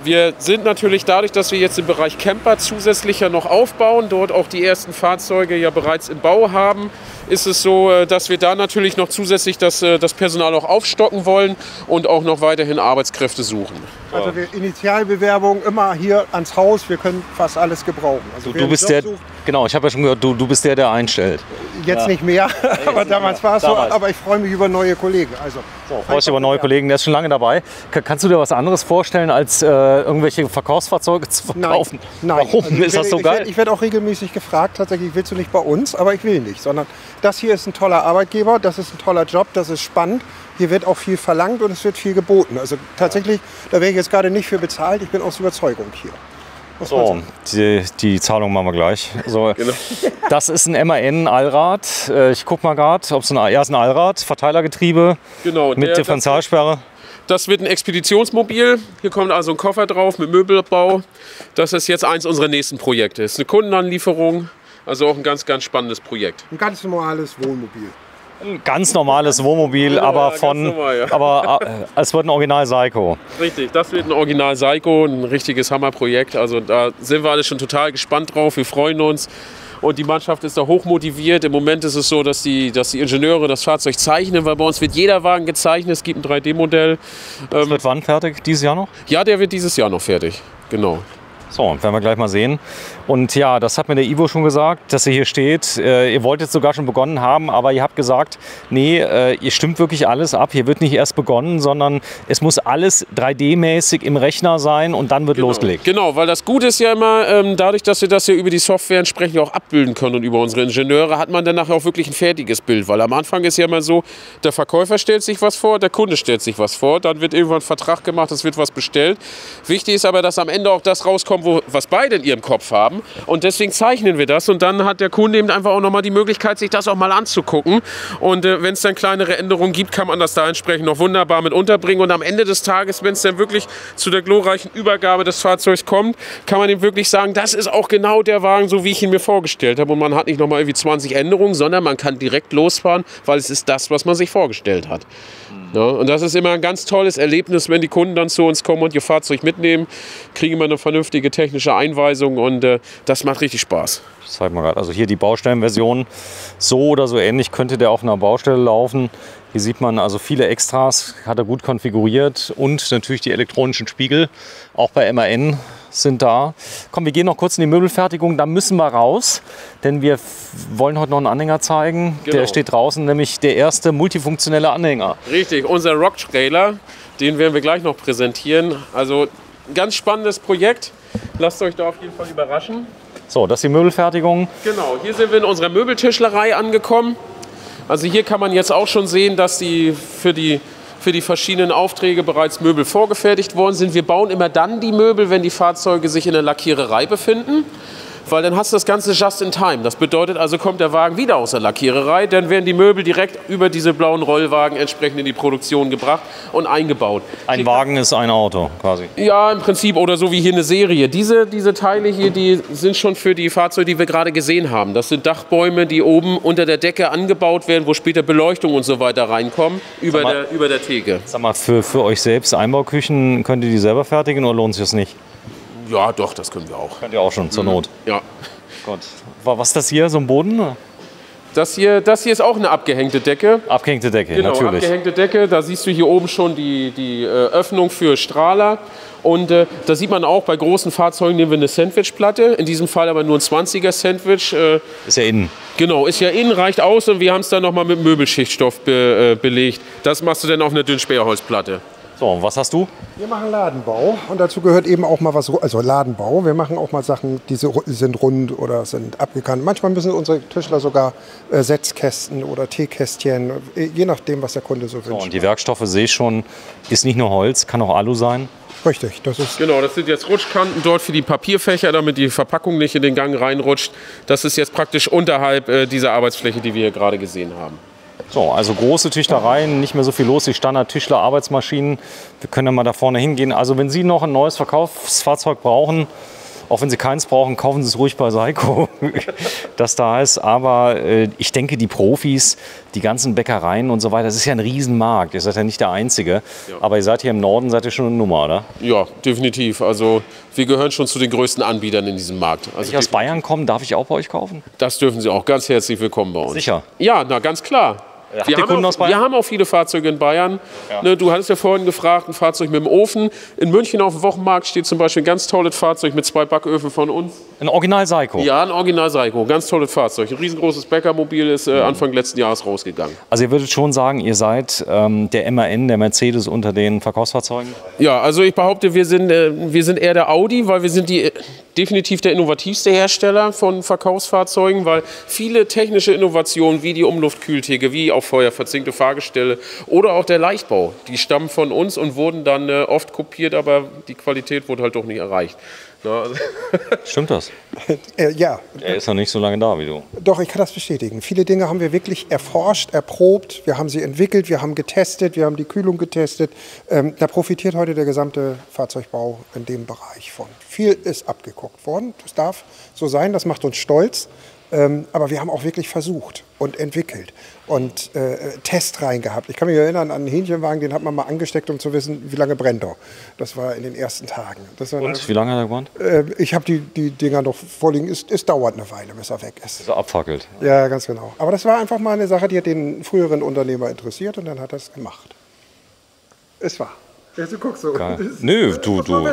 wir sind natürlich dadurch, dass wir jetzt im Bereich Camper zusätzlicher noch aufbauen, dort auch die ersten Fahrzeuge ja bereits im Bau haben, ist es so, äh, dass wir da natürlich noch zusätzlich das, äh, das Personal auch aufstocken wollen und auch noch weiterhin Arbeitskräfte suchen.
Also wir Initialbewerbung immer hier ans Haus, wir können fast alles gebrauchen. Also
Du, du bist der,
sucht,
genau, ich habe ja schon gehört, du, du bist der, der einstellt.
jetzt nicht mehr, [LAUGHS] aber damals war es so. Aber ich freue mich über neue Kollegen. Also
So, freust dich über neue Kollegen, der ist schon lange dabei. Ka- Kannst du dir was anderes vorstellen, als äh, irgendwelche Verkaufsfahrzeuge zu verkaufen?
Nein.
Warum
Also
ist das so
ich
geil?
werde- Ich werde auch regelmäßig gefragt, tatsächlich willst du nicht bei uns, aber ich will nicht, sondern das hier ist ein toller Arbeitgeber, das ist ein toller Job, das ist spannend. Hier wird auch viel verlangt und es wird viel geboten. Also tatsächlich, da wäre ich jetzt gerade nicht für bezahlt, ich bin aus Überzeugung hier. Man
So, die, die Zahlung machen wir gleich. So, [LAUGHS]
Genau.
Das ist ein MAN-Allrad. Äh, Ich guck mal gerade, ob es ein, ja, ein Allrad, Verteilergetriebe
Genau,
mit Differentialsperre.
Das wird ein Expeditionsmobil. Hier kommt also ein Koffer drauf mit Möbelbau. Das ist jetzt eins unserer nächsten Projekte. Das ist eine Kundenanlieferung. Also auch ein ganz, ganz spannendes Projekt.
Ein ganz normales Wohnmobil.
Ein ganz normales Wohnmobil,
Ja,
aber von,
normal, ja.
aber äh, es wird ein Original Seiko.
Richtig, das wird ein Original Seiko, ein richtiges Hammerprojekt. Also da sind wir alle schon total gespannt drauf. Wir freuen uns. Und die Mannschaft ist da hochmotiviert. Im Moment ist es so, dass die, dass die Ingenieure das Fahrzeug zeichnen, weil bei uns wird jeder Wagen gezeichnet. Es gibt ein 3D-Modell.
Das wird wann fertig? Dieses Jahr noch?
Ja, der wird dieses Jahr noch fertig. Genau.
So, werden wir gleich mal sehen. Und ja, das hat mir der Ivo schon gesagt, dass ihr hier steht. Äh, ihr wolltet sogar schon begonnen haben, aber ihr habt gesagt, nee, äh, ihr stimmt wirklich alles ab. Hier wird nicht erst begonnen, sondern es muss alles 3D-mäßig im Rechner sein und dann wird losgelegt.
Genau, weil das Gute ist ja immer, ähm, dadurch, dass wir das hier über die Software entsprechend auch abbilden können und über unsere Ingenieure, hat man dann nachher auch wirklich ein fertiges Bild. Weil am Anfang ist ja immer so, der Verkäufer stellt sich was vor, der Kunde stellt sich was vor, dann wird irgendwann ein Vertrag gemacht, es wird was bestellt. Wichtig ist aber, dass am Ende auch das rauskommt, wo, was beide in ihrem Kopf haben. Und deswegen zeichnen wir das und dann hat der Kunde eben einfach auch nochmal die Möglichkeit, sich das auch mal anzugucken. Und äh, wenn es dann kleinere Änderungen gibt, kann man das da entsprechend noch wunderbar mit unterbringen. Und am Ende des Tages, wenn es dann wirklich zu der glorreichen Übergabe des Fahrzeugs kommt, kann man ihm wirklich sagen, das ist auch genau der Wagen, so wie ich ihn mir vorgestellt habe. Und man hat nicht nochmal irgendwie 20 Änderungen, sondern man kann direkt losfahren, weil es ist das, was man sich vorgestellt hat. Ja, und das ist immer ein ganz tolles Erlebnis, wenn die Kunden dann zu uns kommen und ihr Fahrzeug mitnehmen, kriegen immer eine vernünftige technische Einweisung und äh, das macht richtig Spaß.
Ich zeig mal gerade. Also hier die Baustellenversion. So oder so ähnlich könnte der auf einer Baustelle laufen. Hier sieht man also viele Extras, hat er gut konfiguriert und natürlich die elektronischen Spiegel. Auch bei MAN sind da. Komm, wir gehen noch kurz in die Möbelfertigung, da müssen wir raus, denn wir wollen heute noch einen Anhänger zeigen.
Genau.
Der steht draußen, nämlich der erste multifunktionelle Anhänger.
Richtig, unser Rock-Trailer, den werden wir gleich noch präsentieren. Also ganz spannendes Projekt. Lasst euch da auf jeden Fall überraschen.
So, das ist die Möbelfertigung.
Genau, hier sind wir in unserer Möbeltischlerei angekommen. Also hier kann man jetzt auch schon sehen, dass die für die für die verschiedenen Aufträge bereits Möbel vorgefertigt worden sind. Wir bauen immer dann die Möbel, wenn die Fahrzeuge sich in der Lackiererei befinden. Weil dann hast du das Ganze just in time. Das bedeutet also, kommt der Wagen wieder aus der Lackiererei, dann werden die Möbel direkt über diese blauen Rollwagen entsprechend in die Produktion gebracht und eingebaut.
Ein Wagen ist ein Auto quasi.
Ja, im Prinzip oder so wie hier eine Serie. Diese, diese Teile hier, die sind schon für die Fahrzeuge, die wir gerade gesehen haben. Das sind Dachbäume, die oben unter der Decke angebaut werden, wo später Beleuchtung und so weiter reinkommen, über,
mal-
der, über der Theke.
Sag mal, für, für euch selbst Einbauküchen, könnt ihr die selber fertigen oder lohnt sich das nicht?
Ja, doch, das können wir auch.
Könnt ihr auch schon, zur Not.
Ja.
Gott. Wa- Was ist das hier, so ein Boden?
Das hier, das hier ist auch eine abgehängte Decke.
Abgehängte Decke,
Genau,
natürlich.
abgehängte Decke. Da siehst du hier oben schon die, die äh, Öffnung für Strahler. Und äh, da sieht man auch, bei großen Fahrzeugen nehmen wir eine Sandwichplatte. In diesem Fall aber nur ein 20er Sandwich. Äh,
Ist ja innen.
Genau, ist ja innen, reicht aus und wir haben es dann nochmal mit Möbelschichtstoff be, äh, belegt. Das machst du dann auf eine Dünnsperrholzplatte.
So, und was hast du?
Wir machen Ladenbau und dazu gehört eben auch mal was, also Ladenbau. Wir machen auch mal Sachen, die sind rund oder sind abgekannt. Manchmal müssen unsere Tischler sogar äh, Setzkästen oder Teekästchen, äh, je nachdem, was der Kunde so wünscht. So,
und die Werkstoffe sehe ich schon, ist nicht nur Holz, kann auch Alu sein.
Richtig, das ist.
Genau, das sind jetzt Rutschkanten dort für die Papierfächer, damit die Verpackung nicht in den Gang reinrutscht. Das ist jetzt praktisch unterhalb äh, dieser Arbeitsfläche, die wir hier gerade gesehen haben.
So, also große Tischlereien, nicht mehr so viel los, die Standard-Tischler-Arbeitsmaschinen. Wir können ja mal da vorne hingehen. Also wenn Sie noch ein neues Verkaufsfahrzeug brauchen, auch wenn Sie keins brauchen, kaufen Sie es ruhig bei Seiko, [LAUGHS] das da ist. Aber äh, ich denke, die Profis, die ganzen Bäckereien und so weiter, das ist ja ein Riesenmarkt. Ihr seid ja nicht der Einzige. Ja. Aber ihr seid hier im Norden, seid ihr schon eine Nummer, oder?
Ja, definitiv. Also wir gehören schon zu den größten Anbietern in diesem Markt. Also
Wenn ich aus Bayern komme, darf ich auch bei euch kaufen?
Das dürfen Sie auch. Ganz herzlich willkommen bei uns.
Sicher?
Ja, na ganz klar.
Habt wir, haben
auch, wir haben auch viele Fahrzeuge in Bayern. Ja. Ne, du hattest ja vorhin gefragt, ein Fahrzeug mit dem Ofen. In München auf dem Wochenmarkt steht zum Beispiel ein ganz tolles Fahrzeug mit zwei Backöfen von uns.
Ein Original Seiko?
Ja, ein Original Seiko. Ganz tolles Fahrzeug. Ein riesengroßes Bäckermobil ist äh, Anfang letzten Jahres rausgegangen.
Also ihr würdet schon sagen, ihr seid ähm, der MAN, der Mercedes unter den Verkaufsfahrzeugen?
Ja, also ich behaupte, wir sind, äh, wir sind eher der Audi, weil wir sind die definitiv der innovativste Hersteller von Verkaufsfahrzeugen, weil viele technische Innovationen wie die Umluftkühltheke, wie auch feuerverzinkte Fahrgestelle oder auch der Leichtbau, die stammen von uns und wurden dann äh, oft kopiert, aber die Qualität wurde halt doch nicht erreicht.
Also [LAUGHS] Stimmt das?
äh, ja.
Er ist noch nicht so lange da wie du.
Doch, ich kann das bestätigen. Viele Dinge haben wir wirklich erforscht, erprobt, wir haben sie entwickelt, wir haben getestet, wir haben die Kühlung getestet. Ähm, da profitiert heute der gesamte Fahrzeugbau in dem Bereich von. Viel ist abgeguckt worden. Das darf so sein, das macht uns stolz. Ähm, aber wir haben auch wirklich versucht und entwickelt und äh, Test rein gehabt. Ich kann mich erinnern an einen Hähnchenwagen, den hat man mal angesteckt, um zu wissen, wie lange brennt er. Das war in den ersten Tagen.
und dann, wie lange hat er gebrannt?
Äh, ich habe die, die Dinger noch vorliegen. Es, es dauert eine Weile, bis er weg ist.
Bis er abfackelt.
Ja, ganz genau. Aber das war einfach mal eine Sache, die hat den früheren Unternehmer interessiert und dann hat er es gemacht. Es war.
Du guckst so. Nö, du, du.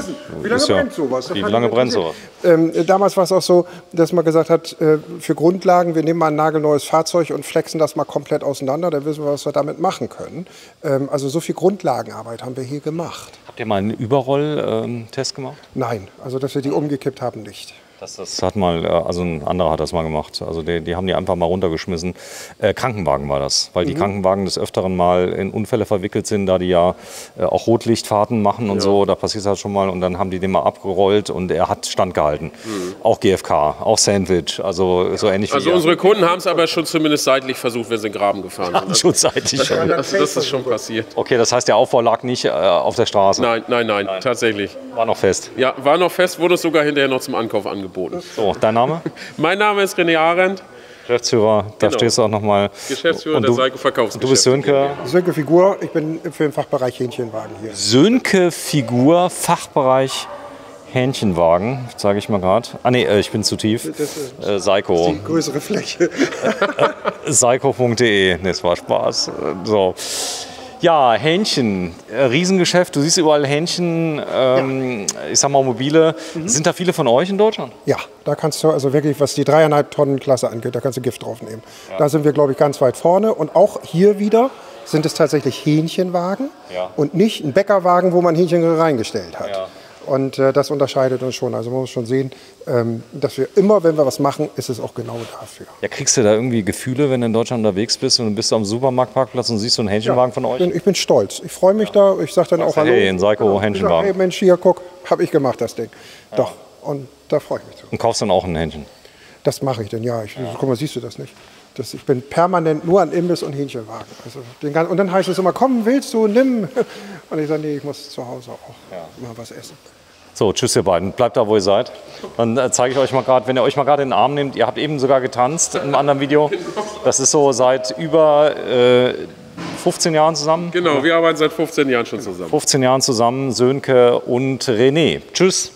Wie lange brennt sowas?
Wie lange brennt sowas?
Ähm, damals war es auch so, dass man gesagt hat, äh, für Grundlagen, wir nehmen mal ein nagelneues Fahrzeug und flexen das mal komplett auseinander, dann wissen wir, was wir damit machen können. Ähm, also so viel Grundlagenarbeit haben wir hier gemacht.
Habt ihr mal einen Überroll-Test ähm, gemacht?
Nein, also dass wir die umgekippt haben, nicht.
Das, das, hat mal, äh, also ein anderer hat das mal gemacht. Also die, die haben die einfach mal runtergeschmissen. Äh, Krankenwagen war das, weil mhm. die Krankenwagen des Öfteren mal in Unfälle verwickelt sind, da die ja äh, auch Rotlichtfahrten machen und ja. so. Da passiert das schon mal und dann haben die den mal abgerollt und er hat standgehalten. Mhm. Auch GFK, auch Sandwich, also so ähnlich
Also unsere Kunden haben es aber schon zumindest seitlich versucht, wenn sie in den Graben gefahren sind.
Also, schon seitlich
schon. Also das ist schon passiert.
Okay, das heißt, der Aufbau lag nicht äh, auf der Straße?
Nein, nein, nein, nein, tatsächlich.
War noch fest?
Ja, war noch fest, wurde sogar hinterher noch zum Ankauf angeboten.
So, dein Name? [LAUGHS]
mein Name ist René Arendt.
Geschäftsführer, da genau. stehst du auch nochmal.
Geschäftsführer der Seiko Verkaufsgeschäft.
Du bist Sönke?
Sönke Figur, ich bin für den Fachbereich Hähnchenwagen hier.
Sönke Figur, Fachbereich Hähnchenwagen, sage ich mal gerade. Ah nee, äh, ich bin zu tief. Das, äh, Seiko.
Die größere Fläche. [LAUGHS]
Seiko.de. Ne, es war Spaß. So. Ja, Hähnchen, äh, Riesengeschäft. Du siehst überall Hähnchen, ähm, ja. ich sag mal mobile. Mhm. Sind da viele von euch in Deutschland?
Ja, da kannst du also wirklich, was die dreieinhalb Tonnen Klasse angeht, da kannst du Gift draufnehmen. Ja. Da sind wir, glaube ich, ganz weit vorne. Und auch hier wieder sind es tatsächlich Hähnchenwagen ja. und nicht ein Bäckerwagen, wo man Hähnchen reingestellt hat. Ja. Und äh, das unterscheidet uns schon. Also man muss schon sehen, ähm, dass wir immer, wenn wir was machen, ist es auch genau dafür.
Ja, kriegst du da irgendwie Gefühle, wenn du in Deutschland unterwegs bist und du bist am Supermarktparkplatz und siehst so einen Hähnchenwagen ja, von euch?
Bin, ich bin stolz. Ich freue mich ja. da. Ich sage dann auch
Hallo. Hey, ein Seiko Hähnchenwagen.
Hey Mensch, hier guck, habe ich gemacht das Ding. Ja. Doch. Und da freue ich mich zu.
Und kaufst dann auch ein Hähnchen?
Das mache ich dann, ja. Ich, Guck mal, siehst du das nicht? Das, ich bin permanent nur an Imbiss und Hähnchenwagen. Also den, und dann heißt es immer, komm, willst du, nimm. [LAUGHS] Und ich sage, nee, ich muss zu Hause auch mal was essen.
So, tschüss ihr beiden. Bleibt da, wo ihr seid. Dann äh, zeige ich euch mal gerade, wenn ihr euch mal gerade in den Arm nehmt, ihr habt eben sogar getanzt in einem anderen Video. Das ist so seit über äh, 15 Jahren zusammen.
Genau, wir arbeiten seit 15 Jahren schon zusammen.
15 Jahren zusammen, Sönke und René. Tschüss.